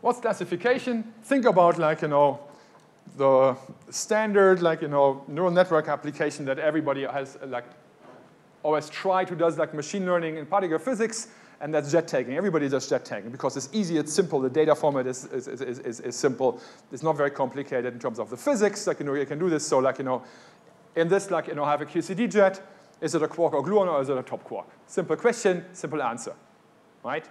What's classification? Think about like, you know, the standard like, you know, neural network application that everybody has like always tried to does like machine learning in particle physics, and that's jet tagging. Everybody does jet tagging because it's easy, it's simple, the data format is, is, is, is, is simple. It's not very complicated in terms of the physics, like, you know, you can do this. So like, you know, in this, like, you know, have a QCD jet. Is it a quark or gluon or is it a top quark? Simple question, simple answer, right?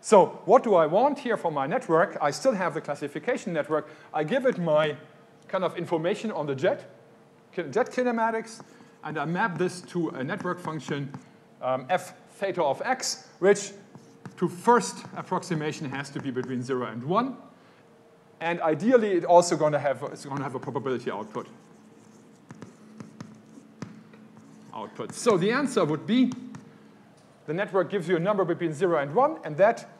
So what do I want here for my network? I still have the classification network. I give it my kind of information on the jet, jet kinematics, and I map this to a network function um, f theta of x, which to first approximation has to be between 0 and 1. And ideally, it's also going to have, it's going to have a probability output. Output. So the answer would be the network gives you a number between 0 and 1, and that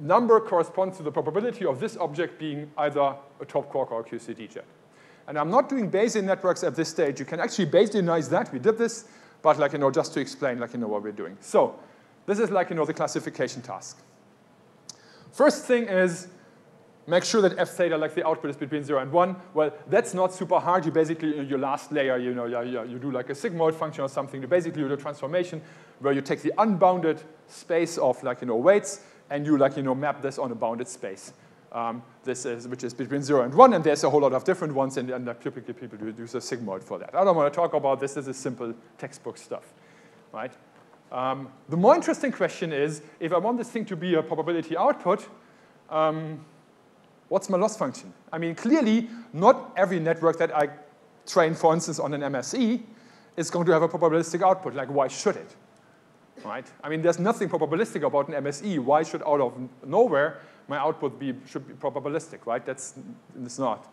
number corresponds to the probability of this object being either a top quark or a QCD jet. And I'm not doing Bayesian networks at this stage. You can actually Bayesianize that. We did this, but like, you know, just to explain, like, you know, what we're doing. So this is like, you know, the classification task. First thing is make sure that f theta, like the output is between 0 and 1. Well, that's not super hard. You basically, in your last layer, you know, you, you do like a sigmoid function or something. You basically do a transformation where you take the unbounded space of like, you know, weights and you like, you know, map this on a bounded space. Um, this is, which is between 0 and 1, and there's a whole lot of different ones, and, and typically people do use a sigmoid for that. I don't want to talk about this. This is simple textbook stuff, right? Um, the more interesting question is, if I want this thing to be a probability output, um, what's my loss function? I mean, clearly, not every network that I train, for instance, on an MSE is going to have a probabilistic output. Like, why should it? Right? I mean, there's nothing probabilistic about an MSE. Why should out of nowhere my output be, should be probabilistic, right? That's it's not.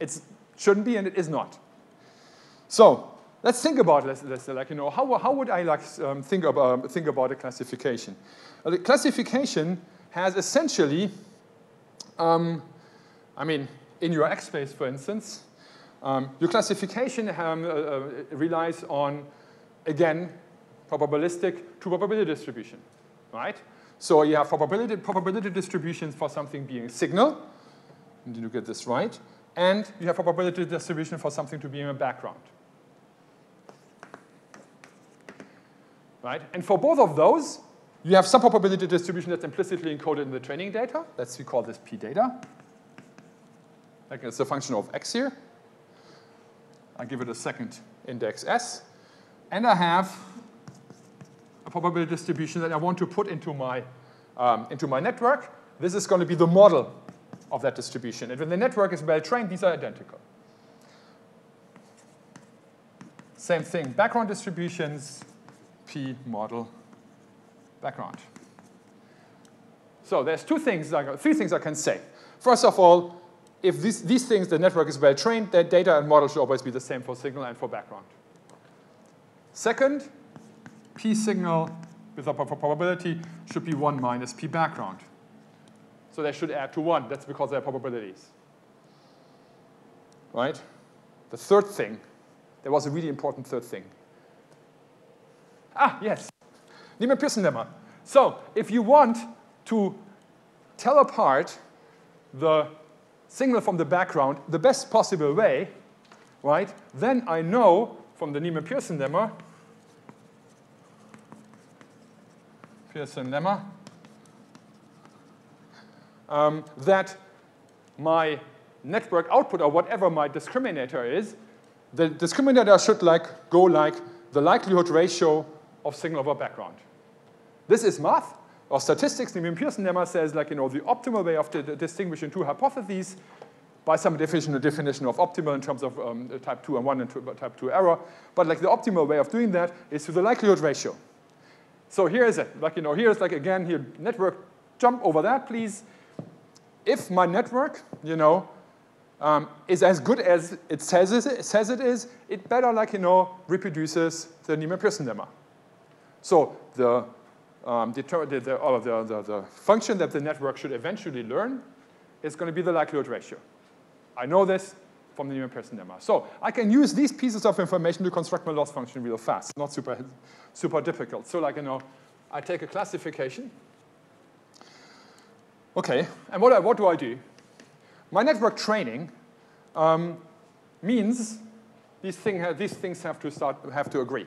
It shouldn't be and it is not. So let's think about this, this like, you know, how, how would I like um, think, about, think about a classification? Well, the classification has essentially, um, I mean, in your X space, for instance, um, your classification um, uh, uh, relies on, again, probabilistic to probability distribution, right? So you have probability, probability distributions for something being a signal, and you get this right, and you have probability distribution for something to be in a background. Right? And for both of those, you have some probability distribution that's implicitly encoded in the training data. Let's we call this p data. Like it's a function of x here. I give it a second index s. And I have a probability distribution that I want to put into my, um, into my network. This is going to be the model of that distribution. And when the network is well trained, these are identical. Same thing, background distributions, P model background. So there's two things, three things I can say. First of all, if these, these things, the network is well trained, then data and model should always be the same for signal and for background. Second, p signal with a probability should be 1 minus p background. So they should add to 1. That's because they're probabilities. Right? The third thing, there was a really important third thing. Ah, yes. Neyman-Pearson lemma. So if you want to tell apart the signal from the background the best possible way, right, then I know from the Neyman-Pearson lemma Pearson lemma, um, that my network output or whatever my discriminator is, the discriminator should like go like the likelihood ratio of signal over background. This is math or statistics. The Pearson lemma says like, you know, the optimal way of distinguishing two hypotheses by some definition, a definition of optimal in terms of um, type 2 and 1 and type 2 error. But like the optimal way of doing that is to the likelihood ratio. So here is it. Like, you know, here's like, again, here, network, jump over that, please. If my network, you know, um, is as good as it says, it says it is, it better, like, you know, reproduces the Neyman-Pearson lemma. So the um, the, the, the, the, the, function that the network should eventually learn is going to be the likelihood ratio. I know this from the Neyman-Pearson lemma. So I can use these pieces of information to construct my loss function real fast, not super, super difficult. So like, you know, I take a classification. Okay, and what, I, what do I do? My network training um, means these, thing these things have to, start, have to agree.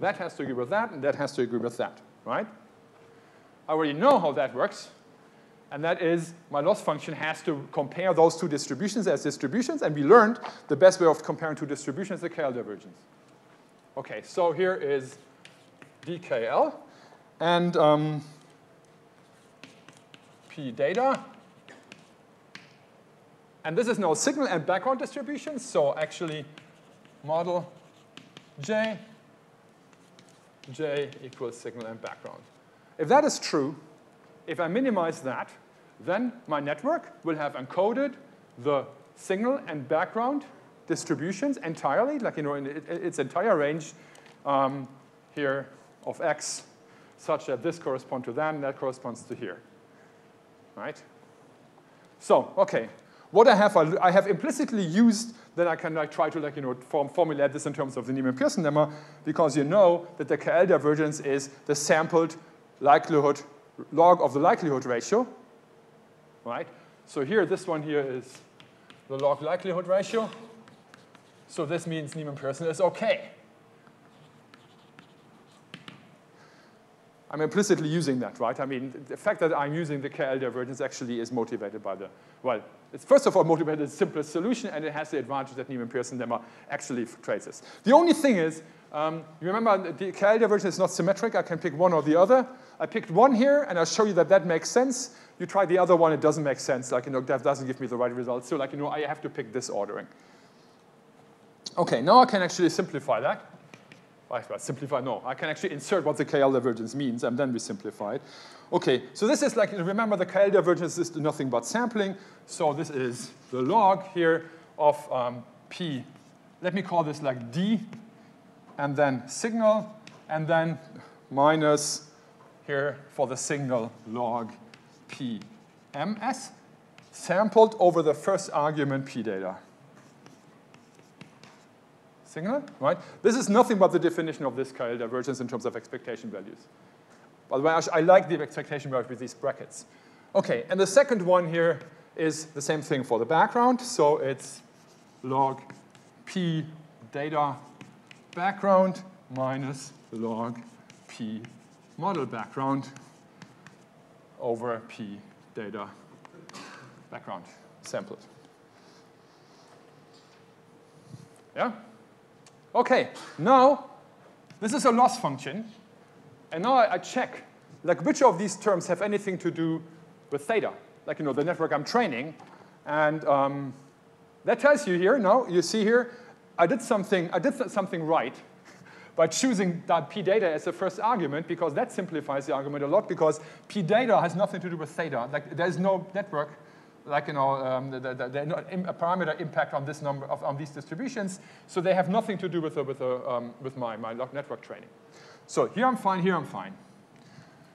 That has to agree with that, and that has to agree with that, right? I already know how that works, and that is my loss function has to compare those two distributions as distributions, and we learned the best way of comparing two distributions is the KL divergence. Okay, so here is DKL, and um, P data. And this is now signal and background distribution, so actually model J, J equals signal and background. If that is true, if I minimize that, then my network will have encoded the signal and background distributions entirely, like you know, in its entire range um, here of x, such that this corresponds to that and that corresponds to here, right? So, okay, what I have, I have implicitly used, then I can like try to like, you know, form, formulate this in terms of the Neyman-Pearson lemma, because you know that the KL divergence is the sampled likelihood, log of the likelihood ratio, right? So here, this one here is the log likelihood ratio. So this means Neyman-Pearson is okay. I'm implicitly using that, right? I mean, the fact that I'm using the KL divergence actually is motivated by the, well, it's first of all motivated the simplest solution, and it has the advantage that Neyman-Pearson lemma actually traces. The only thing is, um, you remember the KL divergence is not symmetric. I can pick one or the other. I picked one here, and I'll show you that that makes sense. You try the other one, it doesn't make sense. Like, you know, that doesn't give me the right result. So, like, you know, I have to pick this ordering. Okay, now I can actually simplify that. Well, simplify, no. I can actually insert what the KL divergence means, and then we simplify it. Okay, so this is like, remember the KL divergence is nothing but sampling. So this is the log here of um, P. Let me call this like D, and then signal, and then minus here for the single log P ms, sampled over the first argument P data signal, right? This is nothing but the definition of this KL divergence in terms of expectation values. By the way, I like the expectation value with these brackets. Okay, and the second one here is the same thing for the background. So it's log p data background minus log p model background over p data background sampled. Yeah? Okay, now this is a loss function. And now I, I, check, like which of these terms have anything to do with theta? Like, you know, the network I'm training. And um, that tells you here, now you see here, I did something, I did something right by choosing that p data as the first argument because that simplifies the argument a lot because p data has nothing to do with theta. Like there's no network like you know, um, the, the, the, a parameter impact on this number of on these distributions. So they have nothing to do with with um, with my my network training. So here I'm fine. Here I'm fine.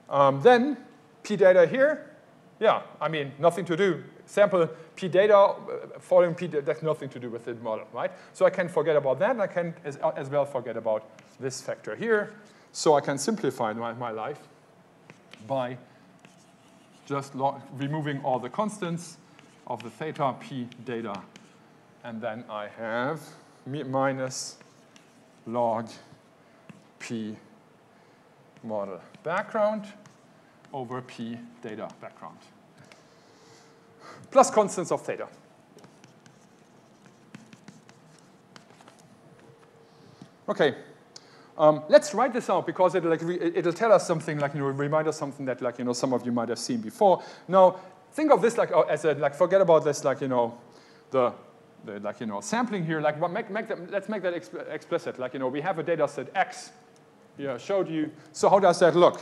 Um, then p data here, yeah. I mean nothing to do. Sample p data uh, following p data. That's nothing to do with the model, right? So I can forget about that. And I can as, as well forget about this factor here. So I can simplify my, my life by just removing all the constants of the theta p data. And then I have minus log p model background over p data background plus constants of theta. Okay, um, let's write this out because it'll, like, it'll tell us something like, you know, remind us something that like, you know, some of you might have seen before. Now, think of this like oh, as a, like, forget about this like, you know, the, the like, you know, sampling here, like, make, make that, let's make that exp explicit. Like, you know, we have a data set X here, showed you. So how does that look?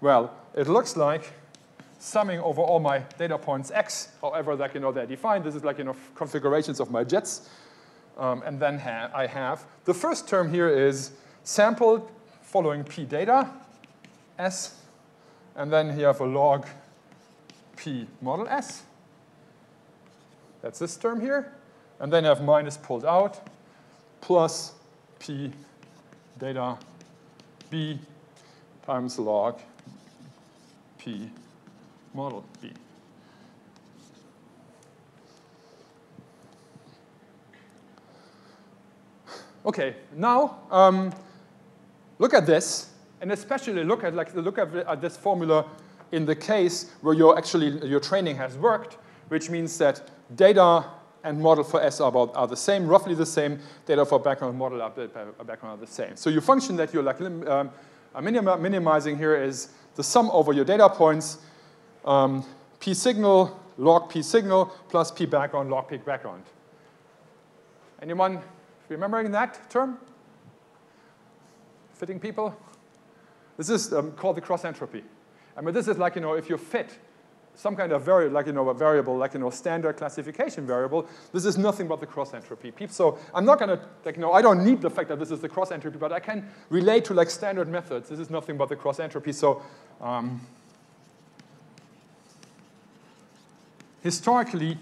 Well, it looks like summing over all my data points X, however, like, you know, they're defined. This is like, you know, configurations of my jets. Um, and then ha I have, the first term here is sampled following p data, s and then you have a log p model s. That's this term here. And then you have minus pulled out plus p data b times log p model b. Okay, now um, look at this, and especially look at like look at, at this formula in the case where your actually your training has worked, which means that data and model for S are, about, are the same, roughly the same. Data for background model are, background are the same. So your function that you're like um, minim minimizing here is the sum over your data points, um, p signal log p signal plus p background log p background. Anyone Remembering that term? Fitting people? This is um, called the cross entropy. I mean, this is like, you know, if you fit some kind of variable, like, you know, a variable, like, you know, standard classification variable, this is nothing but the cross entropy. So I'm not going to, like, you know, I don't need the fact that this is the cross entropy, but I can relate to, like, standard methods. This is nothing but the cross entropy. So um, historically,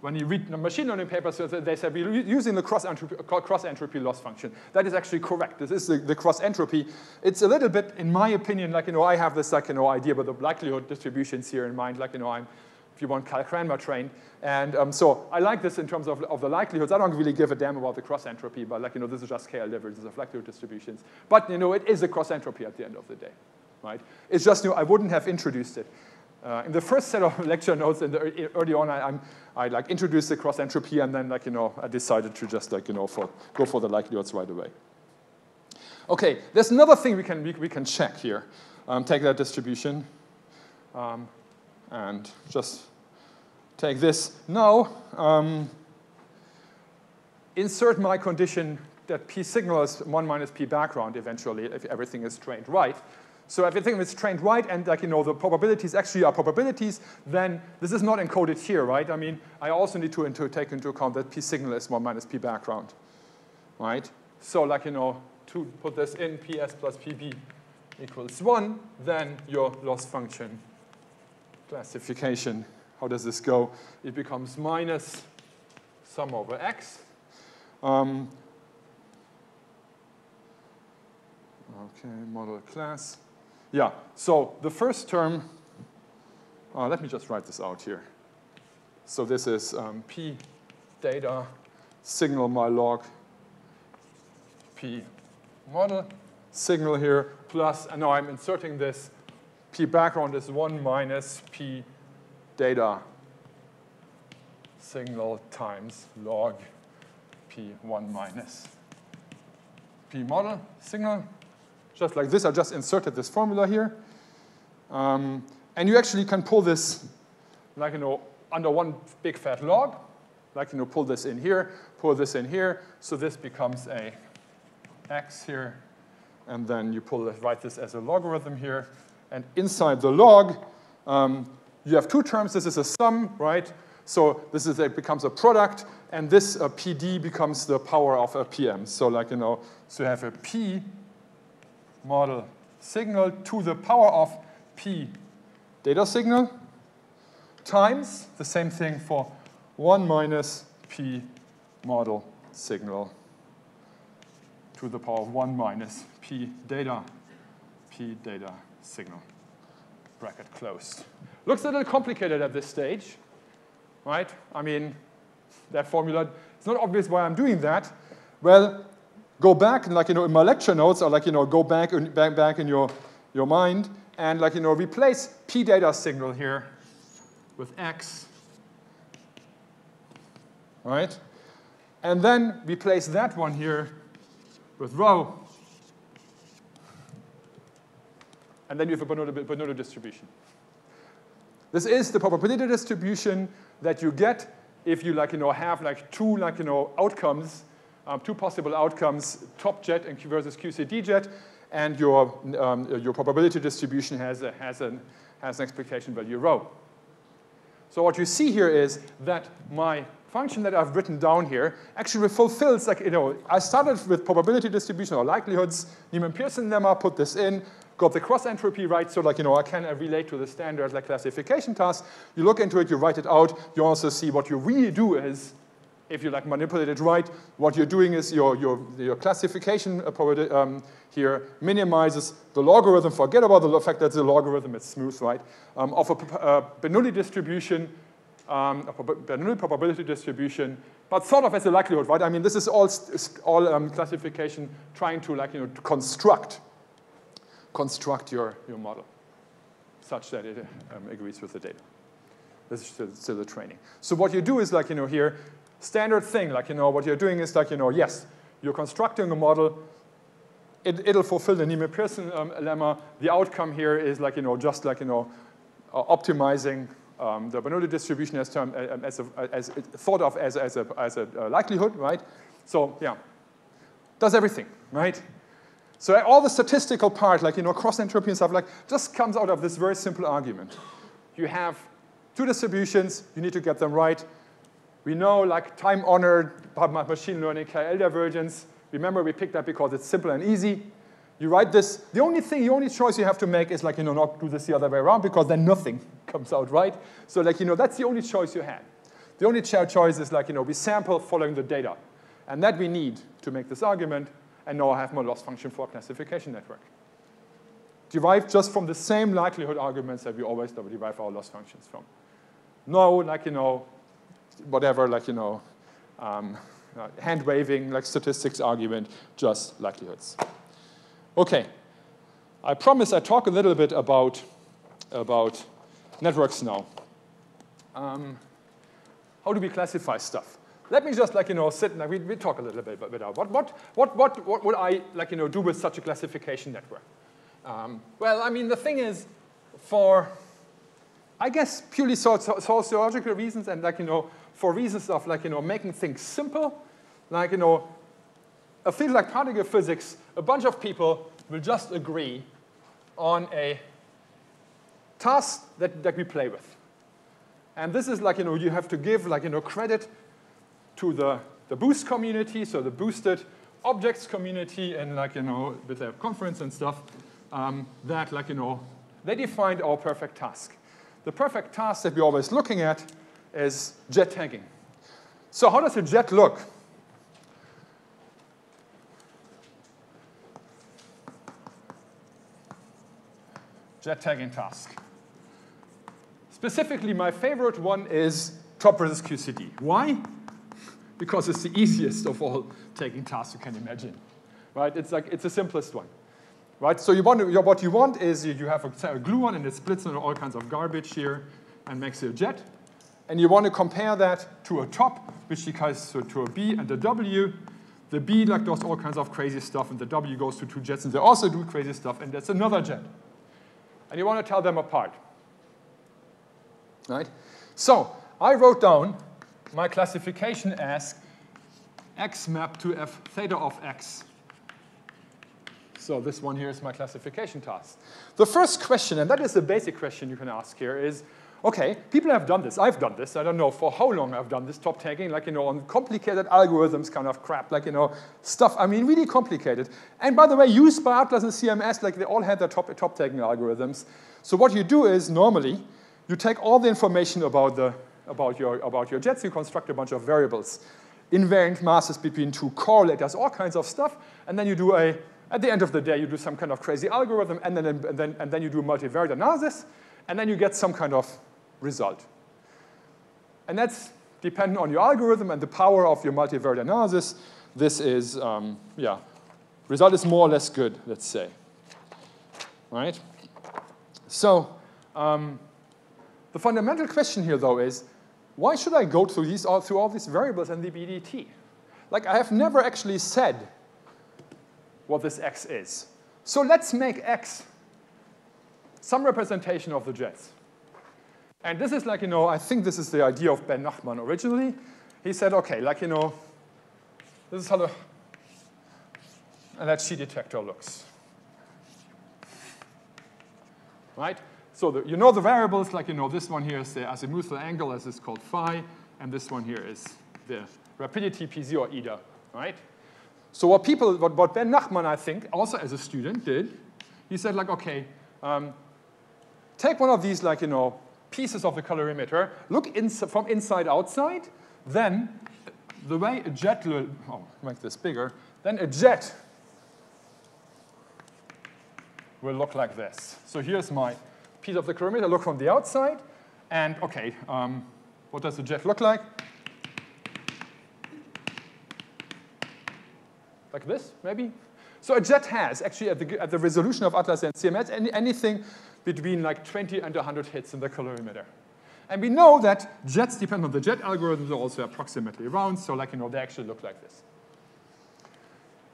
when you read the machine learning papers, they say we're using the cross entropy, cross entropy loss function. That is actually correct. This is the, the, cross entropy. It's a little bit, in my opinion, like, you know, I have this, like, you know, idea about the likelihood distributions here in mind. Like, you know, I'm, if you want, Kyle Cranmer trained. And um, so I like this in terms of, of the likelihoods. I don't really give a damn about the cross entropy, but, like, you know, this is just scale differences of likelihood distributions. But, you know, it is a cross entropy at the end of the day, right? It's just, you know, I wouldn't have introduced it. Uh, in the first set of lecture notes, in the, early on, I, I'm, I like introduced the cross entropy, and then like you know, I decided to just like you know, for, go for the likelihoods right away. Okay, there's another thing we can we, we can check here. Um, take that distribution, um, and just take this now. Um, insert my condition that p signal is 1 minus p background eventually if everything is trained right. So if you think it's trained right and like, you know, the probabilities actually are probabilities, then this is not encoded here, right? I mean, I also need to into, take into account that p signal is 1 minus p background, right? So like, you know, to put this in ps plus pb equals 1, then your loss function classification, how does this go? It becomes minus sum over x. Um, okay, model class. Yeah, so the first term, uh, let me just write this out here. So this is um, p data signal my log p model signal here plus, and now I'm inserting this p background is 1 minus p data signal times log p1 minus p model signal just like this. I just inserted this formula here. Um, and you actually can pull this, like, you know, under one big fat log. Like, you know, pull this in here, pull this in here. So this becomes a x here. And then you pull this, write this as a logarithm here. And inside the log, um, you have two terms. This is a sum, right? So this is a, becomes a product, and this uh, PD becomes the power of a PM. So like, you know, so you have a P model signal to the power of p data signal times the same thing for 1 minus p model signal to the power of 1 minus p data, p data signal. Bracket closed. Looks a little complicated at this stage, right? I mean, that formula, it's not obvious why I'm doing that. Well, go back and like, you know, in my lecture notes, or like, you know, go back, in, back, back in your, your mind and like, you know, replace p data signal here with x, right? And then replace that one here with rho. And then you have a Bernoulli, Bernoulli distribution. This is the probability distribution that you get if you like, you know, have like two like, you know, outcomes um, two possible outcomes, top jet and Q versus QCD jet, and your, um, your probability distribution has, a, has, an, has an expectation value rho. So what you see here is that my function that I've written down here actually fulfills, like, you know, I started with probability distribution or likelihoods, Neyman-Pearson lemma, put this in, got the cross entropy right, so like, you know, I can relate to the standard like classification task. You look into it, you write it out. You also see what you really do is, if you like manipulate it right, what you're doing is your, your, your classification um, here minimizes the logarithm. Forget about the fact that the logarithm is smooth, right? Um, of a uh, Bernoulli distribution, um, a Bernoulli probability distribution, but sort of as a likelihood, right? I mean, this is all, all um, classification trying to like, you know, construct, construct your, your model such that it um, agrees with the data. This is still the training. So what you do is like, you know, here, standard thing, like, you know, what you're doing is like, you know, yes, you're constructing a model it, will fulfill the Neyman-Pearson um, lemma. The outcome here is like, you know, just like, you know, uh, optimizing um, the Bernoulli distribution as, term, uh, as, a, as thought of as, as, a, as a uh, likelihood, right? So, yeah, does everything, right? So all the statistical part, like, you know, cross entropy and stuff like, just comes out of this very simple argument. You have two distributions, you need to get them right. We know, like, time-honored machine learning KL divergence, Remember, we picked that because it's simple and easy. You write this. The only thing, the only choice you have to make is like, you know, not do this the other way around because then nothing comes out right. So like, you know, that's the only choice you have. The only choice is like, you know, we sample following the data. And that we need to make this argument. And now I have my loss function for a classification network. Derived just from the same likelihood arguments that we always derive our loss functions from. No, like, you know, whatever, like, you know, um, uh, hand waving, like statistics argument, just likelihoods. Okay, I promise I talk a little bit about, about networks now. Um, how do we classify stuff? Let me just like, you know, sit and we, we talk a little bit about what, what, what, what, what would I like, you know, do with such a classification network? Um, well, I mean, the thing is, for, I guess, purely sociological reasons and like, you know, for reasons of like, you know, making things simple, like, you know, a field like particle physics, a bunch of people will just agree on a task that, that we play with. And this is like, you know, you have to give like, you know, credit to the, the boost community, so the boosted objects community and like, you know, with their conference and stuff, um, that like, you know, they defined our perfect task. The perfect task that we're always looking at is jet tagging. So how does a jet look? Jet tagging task. Specifically, my favorite one is top versus QCD. Why? Because it's the easiest of all tagging tasks you can imagine. Right? It's like it's the simplest one. Right? So you want what you want is you have a, gluon and it splits into all kinds of garbage here and makes a jet and you want to compare that to a top, which equals to a B and a W. The B like does all kinds of crazy stuff, and the W goes to two jets, and they also do crazy stuff, and that's another jet. And you want to tell them apart. Right? So I wrote down my classification as x map to f theta of x. So this one here is my classification task. The first question, and that is the basic question you can ask here, is Okay, people have done this. I've done this. I don't know for how long I've done this top tagging, like, you know, on complicated algorithms kind of crap, like, you know, stuff, I mean, really complicated. And by the way, used by Atlas and CMS, like, they all had their top, top tagging algorithms. So what you do is, normally, you take all the information about, the, about, your, about your jets, you construct a bunch of variables, invariant masses between two correlators, all kinds of stuff, and then you do a, at the end of the day, you do some kind of crazy algorithm, and then, and then, and then you do multivariate analysis, and then you get some kind of result. And that's dependent on your algorithm and the power of your multivariate analysis. This is, um, yeah, result is more or less good, let's say. Right? So um, the fundamental question here, though, is why should I go through, these, all, through all these variables in the BDT? Like, I have never actually said what this x is. So let's make x some representation of the jets. And this is like, you know, I think this is the idea of Ben Nachman originally. He said, okay, like, you know, this is how the LHC detector looks. Right? So the, you know the variables, like, you know, this one here is the azimuthal angle, as is called phi, and this one here is the rapidity pz or eta, right? So what people, what, what Ben Nachman, I think, also as a student did, He said like, okay, um, take one of these like, you know, pieces of the calorimeter, look ins from inside outside, then the way a jet will, oh, make this bigger, then a jet will look like this. So here's my piece of the calorimeter, look from the outside, and okay, um, what does the jet look like? Like this, maybe? So a jet has, actually at the, at the resolution of Atlas and CMS, any, anything between like 20 and 100 hits in the calorimeter. And we know that jets depend on the jet algorithms are also approximately round, so like, you know, they actually look like this.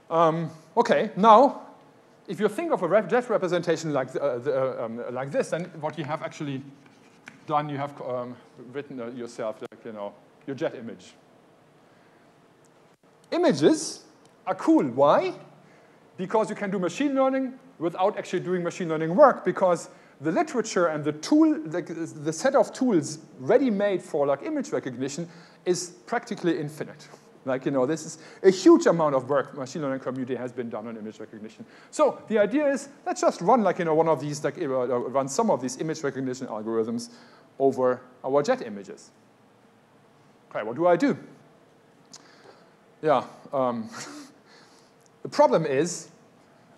Um, okay, now, if you think of a rep jet representation like, uh, the, uh, um, like this, then what you have actually done, you have um, written uh, yourself, like, you know, your jet image. Images are cool. Why? Because you can do machine learning without actually doing machine learning work because the literature and the tool, the set of tools ready-made for like image recognition is practically infinite. Like, you know, this is a huge amount of work machine learning community has been done on image recognition. So the idea is, let's just run like, you know, one of these, like, uh, run some of these image recognition algorithms over our jet images. Okay, what do I do? Yeah, um, the problem is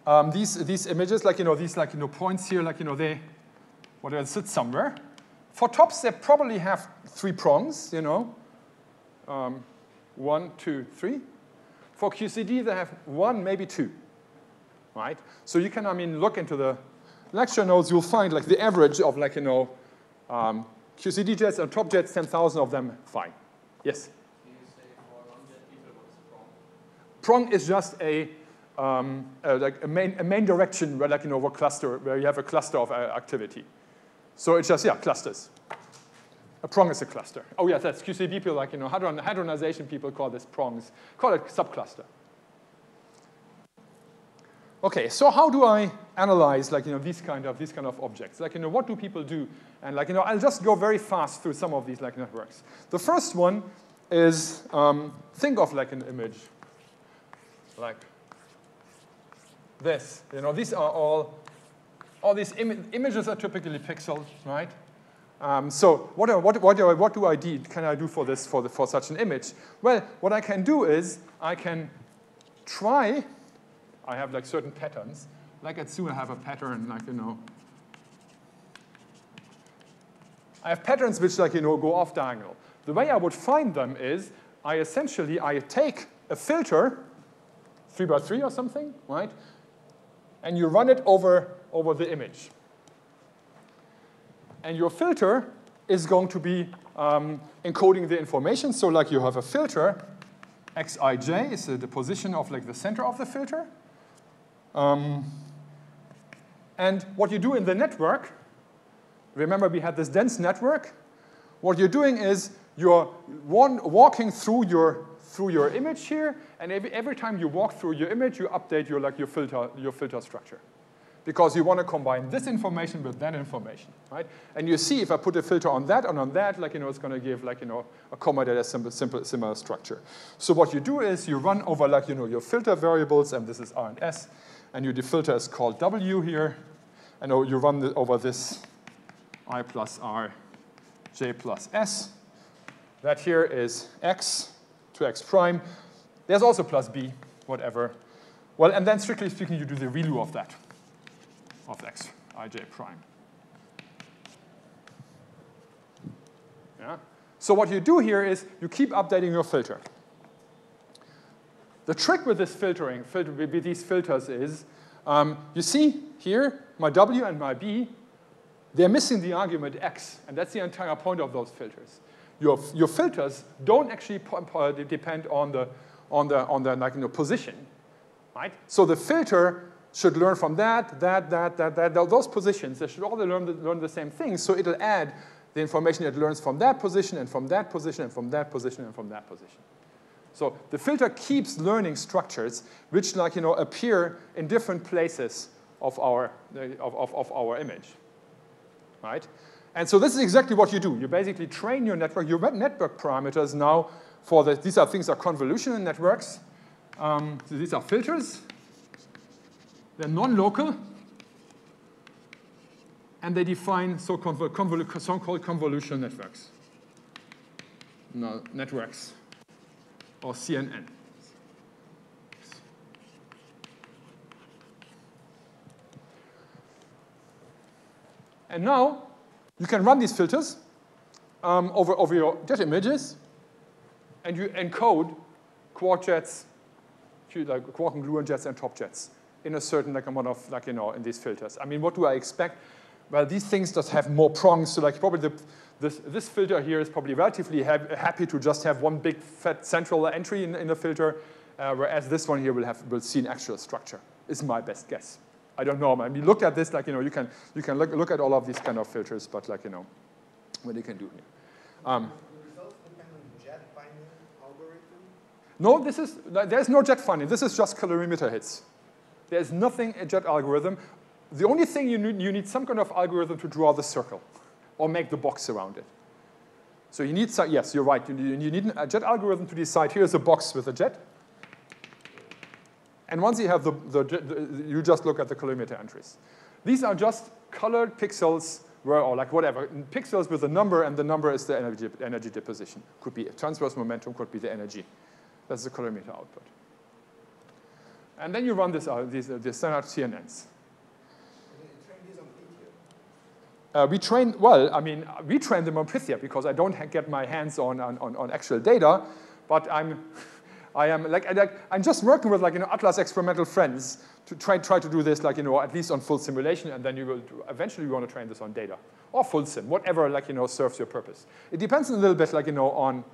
um, these, these images, like, you know, these, like, you know, points here, like, you know, they, whatever, sit somewhere. For tops, they probably have three prongs, you know. Um, one, two, three. For QCD, they have one, maybe two, right? So you can, I mean, look into the lecture notes, you'll find like the average of like, you know, um, QCD jets and top jets, 10,000 of them, fine. Yes? Can you say for non-jet people what is prong? Prong is just a, um, uh, like a main, a main direction where like, you know, a cluster, where you have a cluster of uh, activity. So it's just, yeah, clusters. A prong is a cluster. Oh yeah, that's QCD people, like, you know, hadron, hadronization people call this prongs. Call it subcluster. Okay, so how do I analyze, like, you know, these kind of, these kind of objects? Like, you know, what do people do? And like, you know, I'll just go very fast through some of these, like, networks. The first one is, um, think of, like, an image. Like this. You know, these are all, all these Im images are typically pixels, right? Um, so what, are, what, what, do I, what do I do, can I do for this, for, the, for such an image? Well, what I can do is I can try, I have like certain patterns, like at Zoo I have a pattern, like, you know, I have patterns which like, you know, go off diagonal. The way I would find them is I essentially, I take a filter, three by three or something, right? And you run it over, over the image. And your filter is going to be um, encoding the information. So like you have a filter, xij is the position of like the center of the filter. Um, and what you do in the network, remember we had this dense network, what you're doing is you're one, walking through your, through your image here, and every, every time you walk through your image, you update your, like, your, filter, your filter structure because you want to combine this information with that information, right? And you see if I put a filter on that and on that, like, you know, it's going to give, like, you know, a simple, simple, similar structure. So what you do is you run over, like, you know, your filter variables, and this is R and S, and your filter is called W here, and you run the, over this I plus R, J plus S. That here is X to X prime. There's also plus B, whatever. Well, and then strictly speaking, you do the ReLU of that of x ij prime. Yeah? So what you do here is you keep updating your filter. The trick with this filtering, filter, with these filters is, um, you see here, my W and my B, they're missing the argument X, and that's the entire point of those filters. Your, your filters don't actually depend on the, on the, on the like, you know, position, right? So the filter should learn from that, that, that, that, that, those positions. They should all learn the, learn the same thing. So it'll add the information it learns from that position and from that position and from that position and from that position. So the filter keeps learning structures which like, you know, appear in different places of our, of, of, of our image, right? And so this is exactly what you do. You basically train your network, your network parameters now for the, these are things are convolutional networks. Um, so these are filters, they're non-local. and they define so-called convol so convolutional networks. No, networks, or CNN. And now you can run these filters um, over, over your jet images, and you encode quark jets, like quark and gluon jets and top jets in a certain like amount of like you know in these filters. I mean, what do I expect? Well, these things just have more prongs, so like probably the, this, this filter here is probably relatively ha happy to just have one big fat central entry in, in the filter, uh, whereas this one here will have will see an actual structure. Is my best guess. I don't know. I mean, look at this, like you know, you can you can look look at all of these kind of filters, but like you know, what you can do. Um, no, this is, there's no jet finding. This is just calorimeter hits. There's nothing a jet algorithm. The only thing you need, you need some kind of algorithm to draw the circle or make the box around it. So you need, yes, you're right. You need, you need a jet algorithm to decide here's a box with a jet. And once you have the, the, the, you just look at the calorimeter entries. These are just colored pixels where, or like whatever, pixels with a number, and the number is the energy, energy deposition. Could be transverse momentum, could be the energy. That's the calorimeter output. And then you run this, uh, these, uh, these standard CNNs. Uh, we train, well, I mean, we train them on Pythia because I don't get my hands on, on, on actual data, but I'm, I am like, like, I'm just working with like, you know, Atlas experimental friends to try, try to do this like, you know, at least on full simulation, and then you will, eventually you want to train this on data, or full sim, whatever like, you know, serves your purpose. It depends a little bit like, you know, on,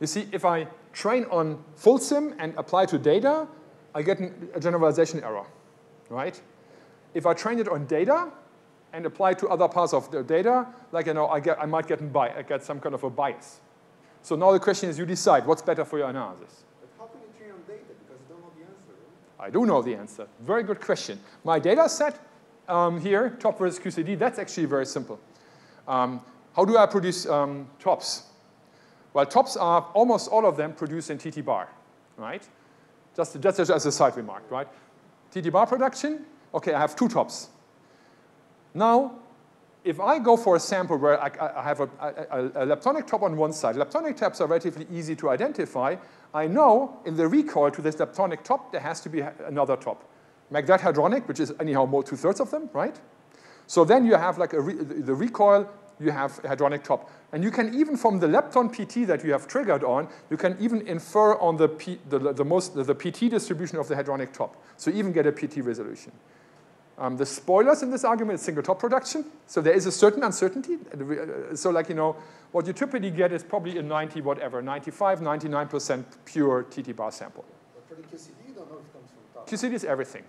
you see, if I train on full sim and apply to data, I get a generalization error, right? If I train it on data and apply to other parts of the data, like you know, I, get, I might get, I get some kind of a bias. So now the question is, you decide what's better for your analysis. But how can you train on data? Because you don't know the answer. Right? I do know the answer. Very good question. My data set um, here, top versus QCD, that's actually very simple. Um, how do I produce um, tops? Well, tops are almost all of them produced in TT bar, right? Just, just as a side remark, right? TT bar production, okay, I have two tops. Now, if I go for a sample where I, I have a, a, a, leptonic top on one side, leptonic tops are relatively easy to identify. I know in the recoil to this leptonic top, there has to be another top. Make that hadronic, which is anyhow more two-thirds of them, right? So then you have like re the recoil you have a hadronic top. And you can even, from the lepton PT that you have triggered on, you can even infer on the, P, the, the, most, the PT distribution of the hadronic top. So even get a PT resolution. Um, the spoilers in this argument is single top production. So there is a certain uncertainty. So like, you know, what you typically get is probably a 90 whatever, 95, 99% pure TT bar sample. But for the QCD, you don't know if it comes from top. QCD is everything.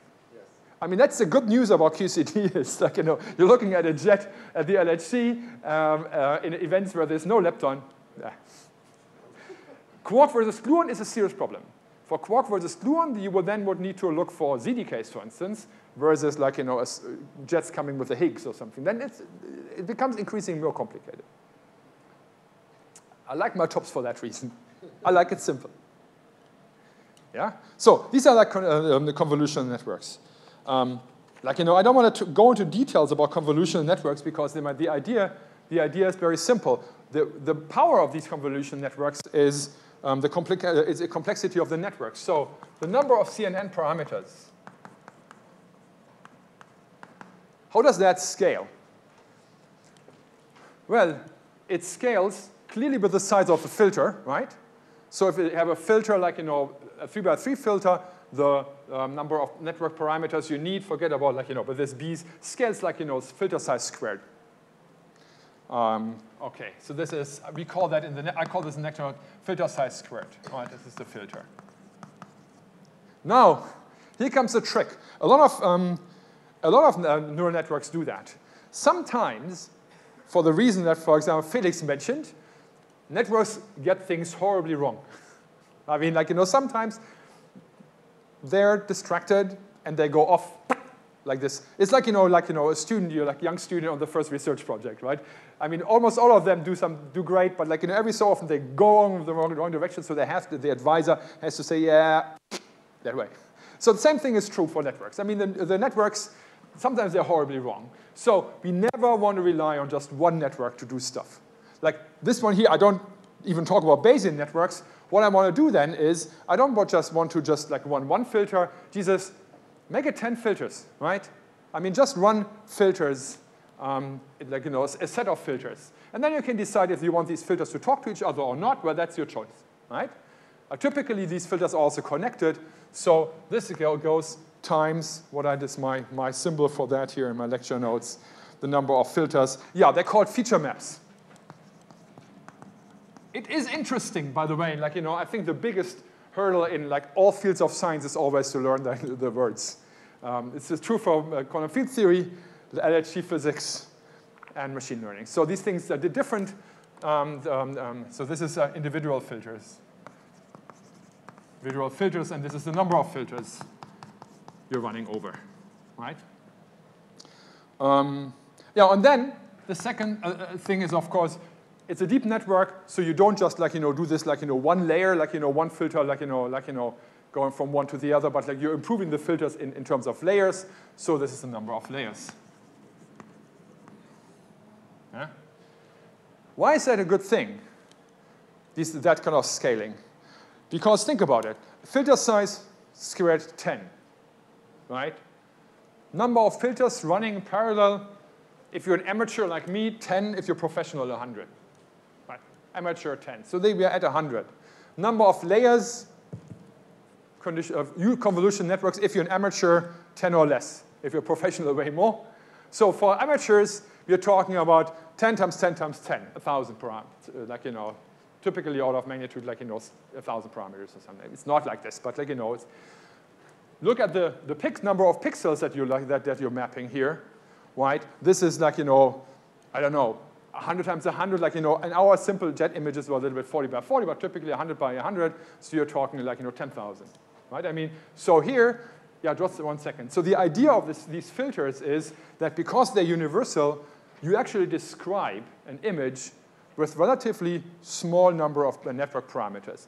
I mean, that's the good news about QCD is like, you know, you're looking at a jet at the LHC um, uh, in events where there's no lepton. Yeah. Quark versus gluon is a serious problem. For quark versus gluon, you will then would need to look for ZDKs, for instance, versus like, you know, jets coming with a Higgs or something. Then it becomes increasingly more complicated. I like my tops for that reason. I like it simple. Yeah? So these are like uh, the convolutional networks. Um, like, you know, I don't want to go into details about convolutional networks because the, the, idea, the idea is very simple. The, the power of these convolutional networks is, um, the uh, is the complexity of the network. So the number of CNN parameters, how does that scale? Well, it scales clearly with the size of the filter, right? So if you have a filter like, you know, a 3 by 3 filter, the um, number of network parameters you need, forget about like, you know, but this B scales like, you know, filter size squared. Um, okay, so this is, we call that in the, I call this in network filter size squared. All right, this is the filter. Now, here comes the trick. A lot of, um, a lot of uh, neural networks do that. Sometimes, for the reason that, for example, Felix mentioned, networks get things horribly wrong. I mean, like, you know, sometimes they're distracted and they go off like this. It's like, you know, like, you know, a student, you're like a young student on the first research project, right? I mean, almost all of them do some, do great, but like, you know, every so often they go on the wrong, wrong direction, so they have to, the advisor has to say, yeah, that way. So the same thing is true for networks. I mean, the, the networks, sometimes they're horribly wrong. So we never want to rely on just one network to do stuff. Like this one here, I don't even talk about Bayesian networks. What I want to do then is, I don't just want to just like run one filter. Jesus, make it 10 filters, right? I mean, just run filters, um, like, you know, a set of filters. And then you can decide if you want these filters to talk to each other or not. Well, that's your choice, right? Uh, typically, these filters are also connected. So this goes times, what I is my, my symbol for that here in my lecture notes, the number of filters. Yeah, they're called feature maps. It is interesting, by the way, like, you know, I think the biggest hurdle in like all fields of science is always to learn the, the words. Um, it's true for uh, quantum field theory, LHC physics, and machine learning. So these things are different. Um, um, um, so this is uh, individual filters. Individual filters, and this is the number of filters you're running over, right? Um, yeah, and then the second uh, uh, thing is, of course, it's a deep network, so you don't just like, you know, do this like, you know, one layer, like, you know, one filter, like, you know, like, you know, going from one to the other, but like you're improving the filters in, in terms of layers, so this is the number of layers. Yeah? Why is that a good thing? This, that kind of scaling. Because think about it. Filter size squared 10, right? Number of filters running parallel. If you're an amateur like me, 10. If you're professional, 100. Right? Amateur, 10. So they were at 100. Number of layers of convolution networks. If you're an amateur, 10 or less. If you're professional, way more. So for amateurs, we're talking about 10 times 10 times 10, 1,000 parameters, uh, like, you know, typically order of magnitude, like, you know, 1,000 parameters or something. It's not like this, but like, you know, look at the, the number of pixels that, you like, that, that you're mapping here, right? This is like, you know, I don't know, 100 times 100, like, you know, and our simple jet images were a little bit 40 by 40, but typically 100 by 100, so you're talking like, you know, 10,000, right? I mean, so here, yeah, just one second. So the idea of this, these filters is that because they're universal, you actually describe an image with relatively small number of uh, network parameters.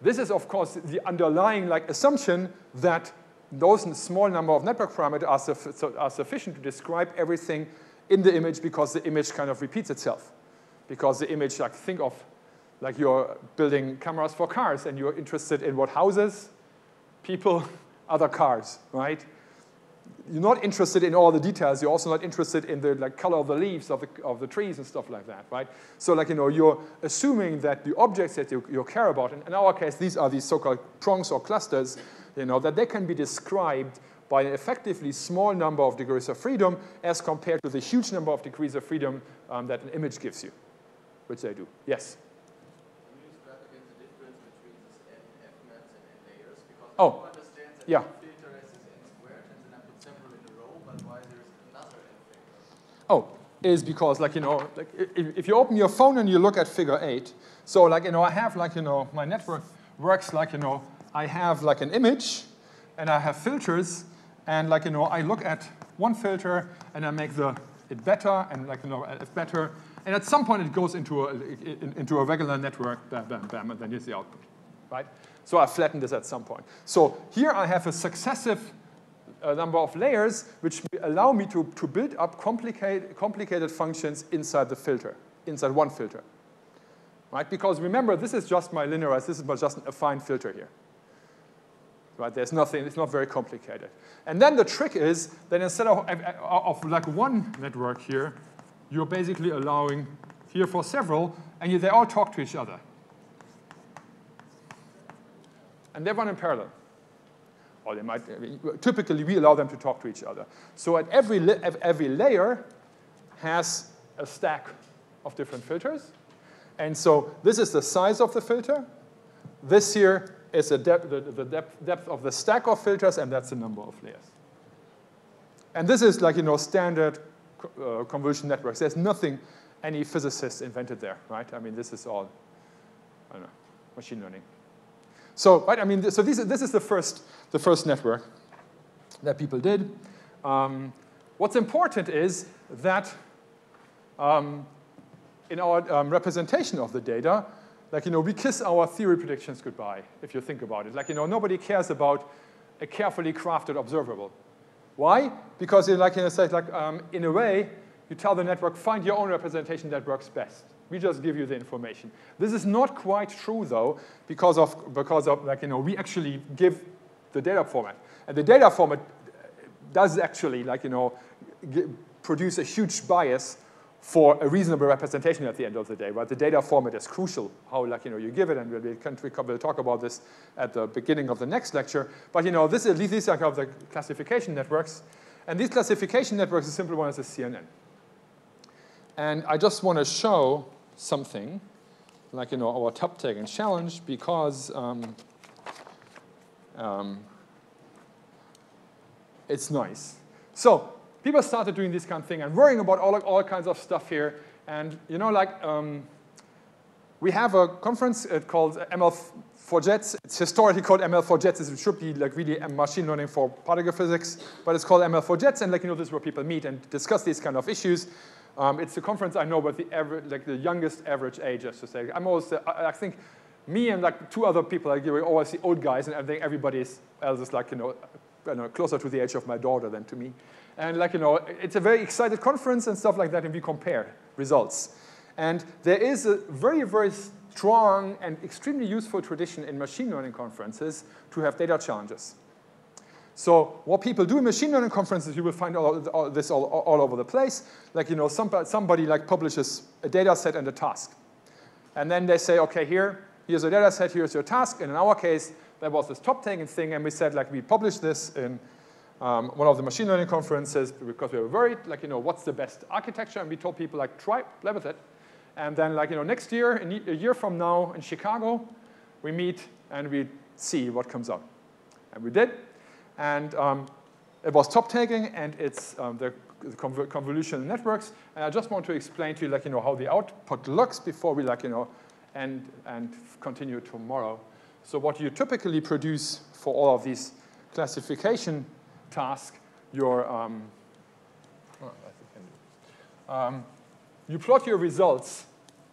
This is, of course, the underlying like, assumption that those small number of network parameters are, are sufficient to describe everything in the image because the image kind of repeats itself. Because the image, like think of like you're building cameras for cars and you're interested in what houses, people, other cars, right? You're not interested in all the details. You're also not interested in the like, color of the leaves of the, of the trees and stuff like that, right? So like, you know, you're assuming that the objects that you, you care about, and in our case, these are these so-called prongs or clusters, you know, that they can be described by an effectively small number of degrees of freedom as compared to the huge number of degrees of freedom um, that an image gives you, which they do. Yes? Can you describe again the difference between this F maps and N layers? Because oh, yeah. Oh, is because like, you know, like if, if you open your phone and you look at figure eight, so like, you know, I have like, you know, my network works like, you know, I have like an image and I have filters and like, you know, I look at one filter and I make the, it better and like, you know, it's better. And at some point it goes into a, into a regular network, bam, bam, bam, and then here's the output, right? So I flatten this at some point. So here I have a successive a number of layers which allow me to, to build up complicated, complicated functions inside the filter, inside one filter. Right? Because remember, this is just my linearized, this is just a fine filter here. Right? There's nothing, it's not very complicated. And then the trick is that instead of, of like one network here, you're basically allowing here for several, and they all talk to each other. And they run in parallel or they might, typically we allow them to talk to each other. So at every, every layer has a stack of different filters. And so this is the size of the filter. This here is the, the depth, depth of the stack of filters, and that's the number of layers. And this is like, you know, standard uh, convolution networks. There's nothing any physicist invented there, right? I mean, this is all, I don't know, machine learning. So, right, I mean, so this, this is the first, the first network that people did. Um, what's important is that um, in our um, representation of the data, like, you know, we kiss our theory predictions goodbye, if you think about it. Like, you know, nobody cares about a carefully crafted observable. Why? Because in like in a, like, um, in a way, you tell the network, find your own representation that works best. We just give you the information. This is not quite true though, because of, because of like, you know, we actually give the data format. And the data format does actually like, you know, produce a huge bias for a reasonable representation at the end of the day, right? The data format is crucial, how like, you know, you give it, and we'll, we'll talk about this at the beginning of the next lecture. But, you know, this, at least these are kind of the classification networks. And these classification networks, the simple one is a CNN. And I just want to show something, like, you know, our top tagging challenge, because um, um, it's nice. So people started doing this kind of thing and worrying about all, all kinds of stuff here. And you know, like um, we have a conference uh, called ML for Jets. It's historically called ML for Jets. It should be like really machine learning for particle physics, but it's called ML for Jets. And like you know, this is where people meet and discuss these kind of issues. Um, it's a conference I know about the like the youngest average age, just to say. I'm always, uh, I think me and like two other people, like, we always see old guys, and I think everybody else is like, you know, I know, closer to the age of my daughter than to me. And like, you know, it's a very excited conference and stuff like that, and we compare results. And there is a very, very strong and extremely useful tradition in machine learning conferences to have data challenges. So what people do in machine learning conferences, you will find all, all this all, all, over the place. Like, you know, somebody, like publishes a data set and a task. And then they say, okay, here, here's a data set, here's your task. And in our case, there was this top tagging thing, and we said, like, we published this in um, one of the machine learning conferences because we were worried, like, you know, what's the best architecture? And we told people, like, try, play with it. And then, like, you know, next year, a year from now in Chicago, we meet and we see what comes out. And we did. And um, it was top tagging, and it's um, the convolutional networks. And I just want to explain to you, like, you know, how the output looks before we, like, you know, and, and continue tomorrow. So what you typically produce for all of these classification tasks, your, um, um, you plot your results,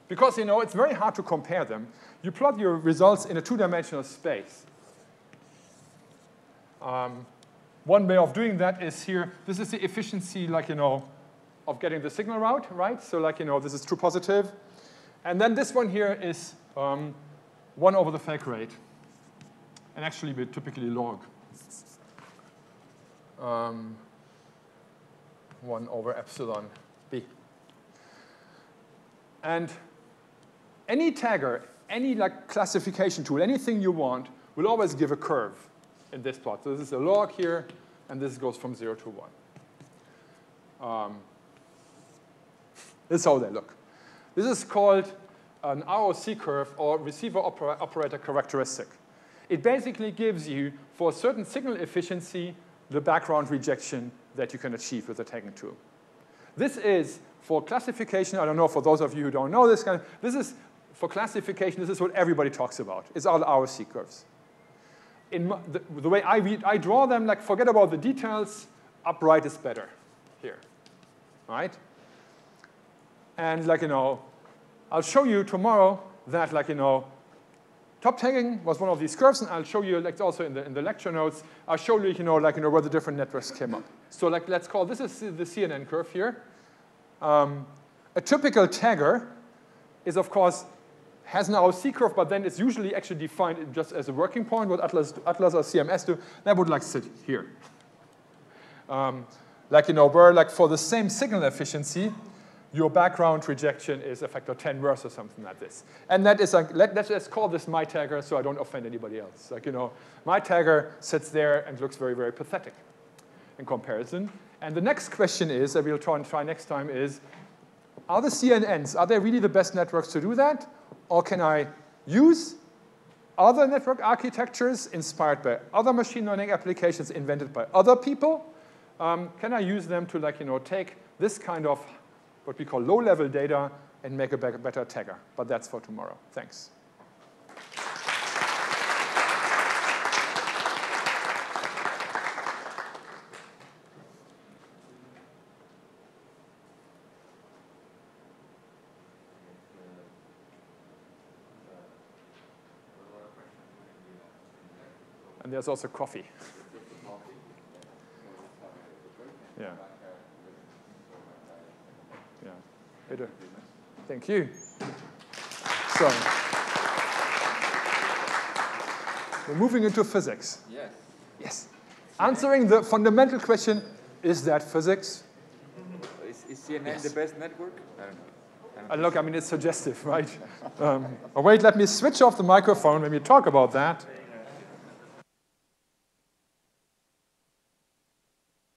because you know it's very hard to compare them. You plot your results in a two-dimensional space. Um, one way of doing that is here. This is the efficiency, like you know, of getting the signal route, right? So like you know, this is true positive, and then this one here is um, 1 over the fake rate. And actually, we typically log um, 1 over epsilon b. And any tagger, any like classification tool, anything you want, will always give a curve in this plot. So this is a log here, and this goes from 0 to 1. Um, this is how they look. This is called an ROC curve or receiver opera operator characteristic. It basically gives you, for a certain signal efficiency, the background rejection that you can achieve with the tagging tool. This is for classification, I don't know, for those of you who don't know this, kind of, this is, for classification, this is what everybody talks about. It's all ROC curves. In the, the way I, read, I draw them, like forget about the details, upright is better here, right? And like, you know, I'll show you tomorrow that, like, you know, top tagging was one of these curves, and I'll show you, like, also in the, in the lecture notes, I'll show you, you know, like, you know, where the different networks came up. So, like, let's call, this is the CNN curve here. Um, a typical tagger is, of course, has now a C curve, but then it's usually actually defined just as a working point, what Atlas, Atlas or CMS do. That would, like, sit here. Um, like, you know, where, like, for the same signal efficiency, your background rejection is a factor 10 worse or something like this. And that is, like, let, us call this my tagger so I don't offend anybody else. Like, you know, my tagger sits there and looks very, very pathetic in comparison. And the next question is, that we'll try and try next time is, are the CNNs, are they really the best networks to do that? Or can I use other network architectures inspired by other machine learning applications invented by other people? Um, can I use them to like, you know, take this kind of what we call low-level data and make a better tagger. But that's for tomorrow. Thanks. There's also coffee. Yeah. Yeah. Peter. Thank you. So, we're moving into physics. Yes. Yes. Answering the fundamental question, is that physics? Is, is CNN Yes. the best network? I don't know. I don't Uh, look, I mean, it's suggestive, right? Um, oh, wait, let me switch off the microphone when we talk about that.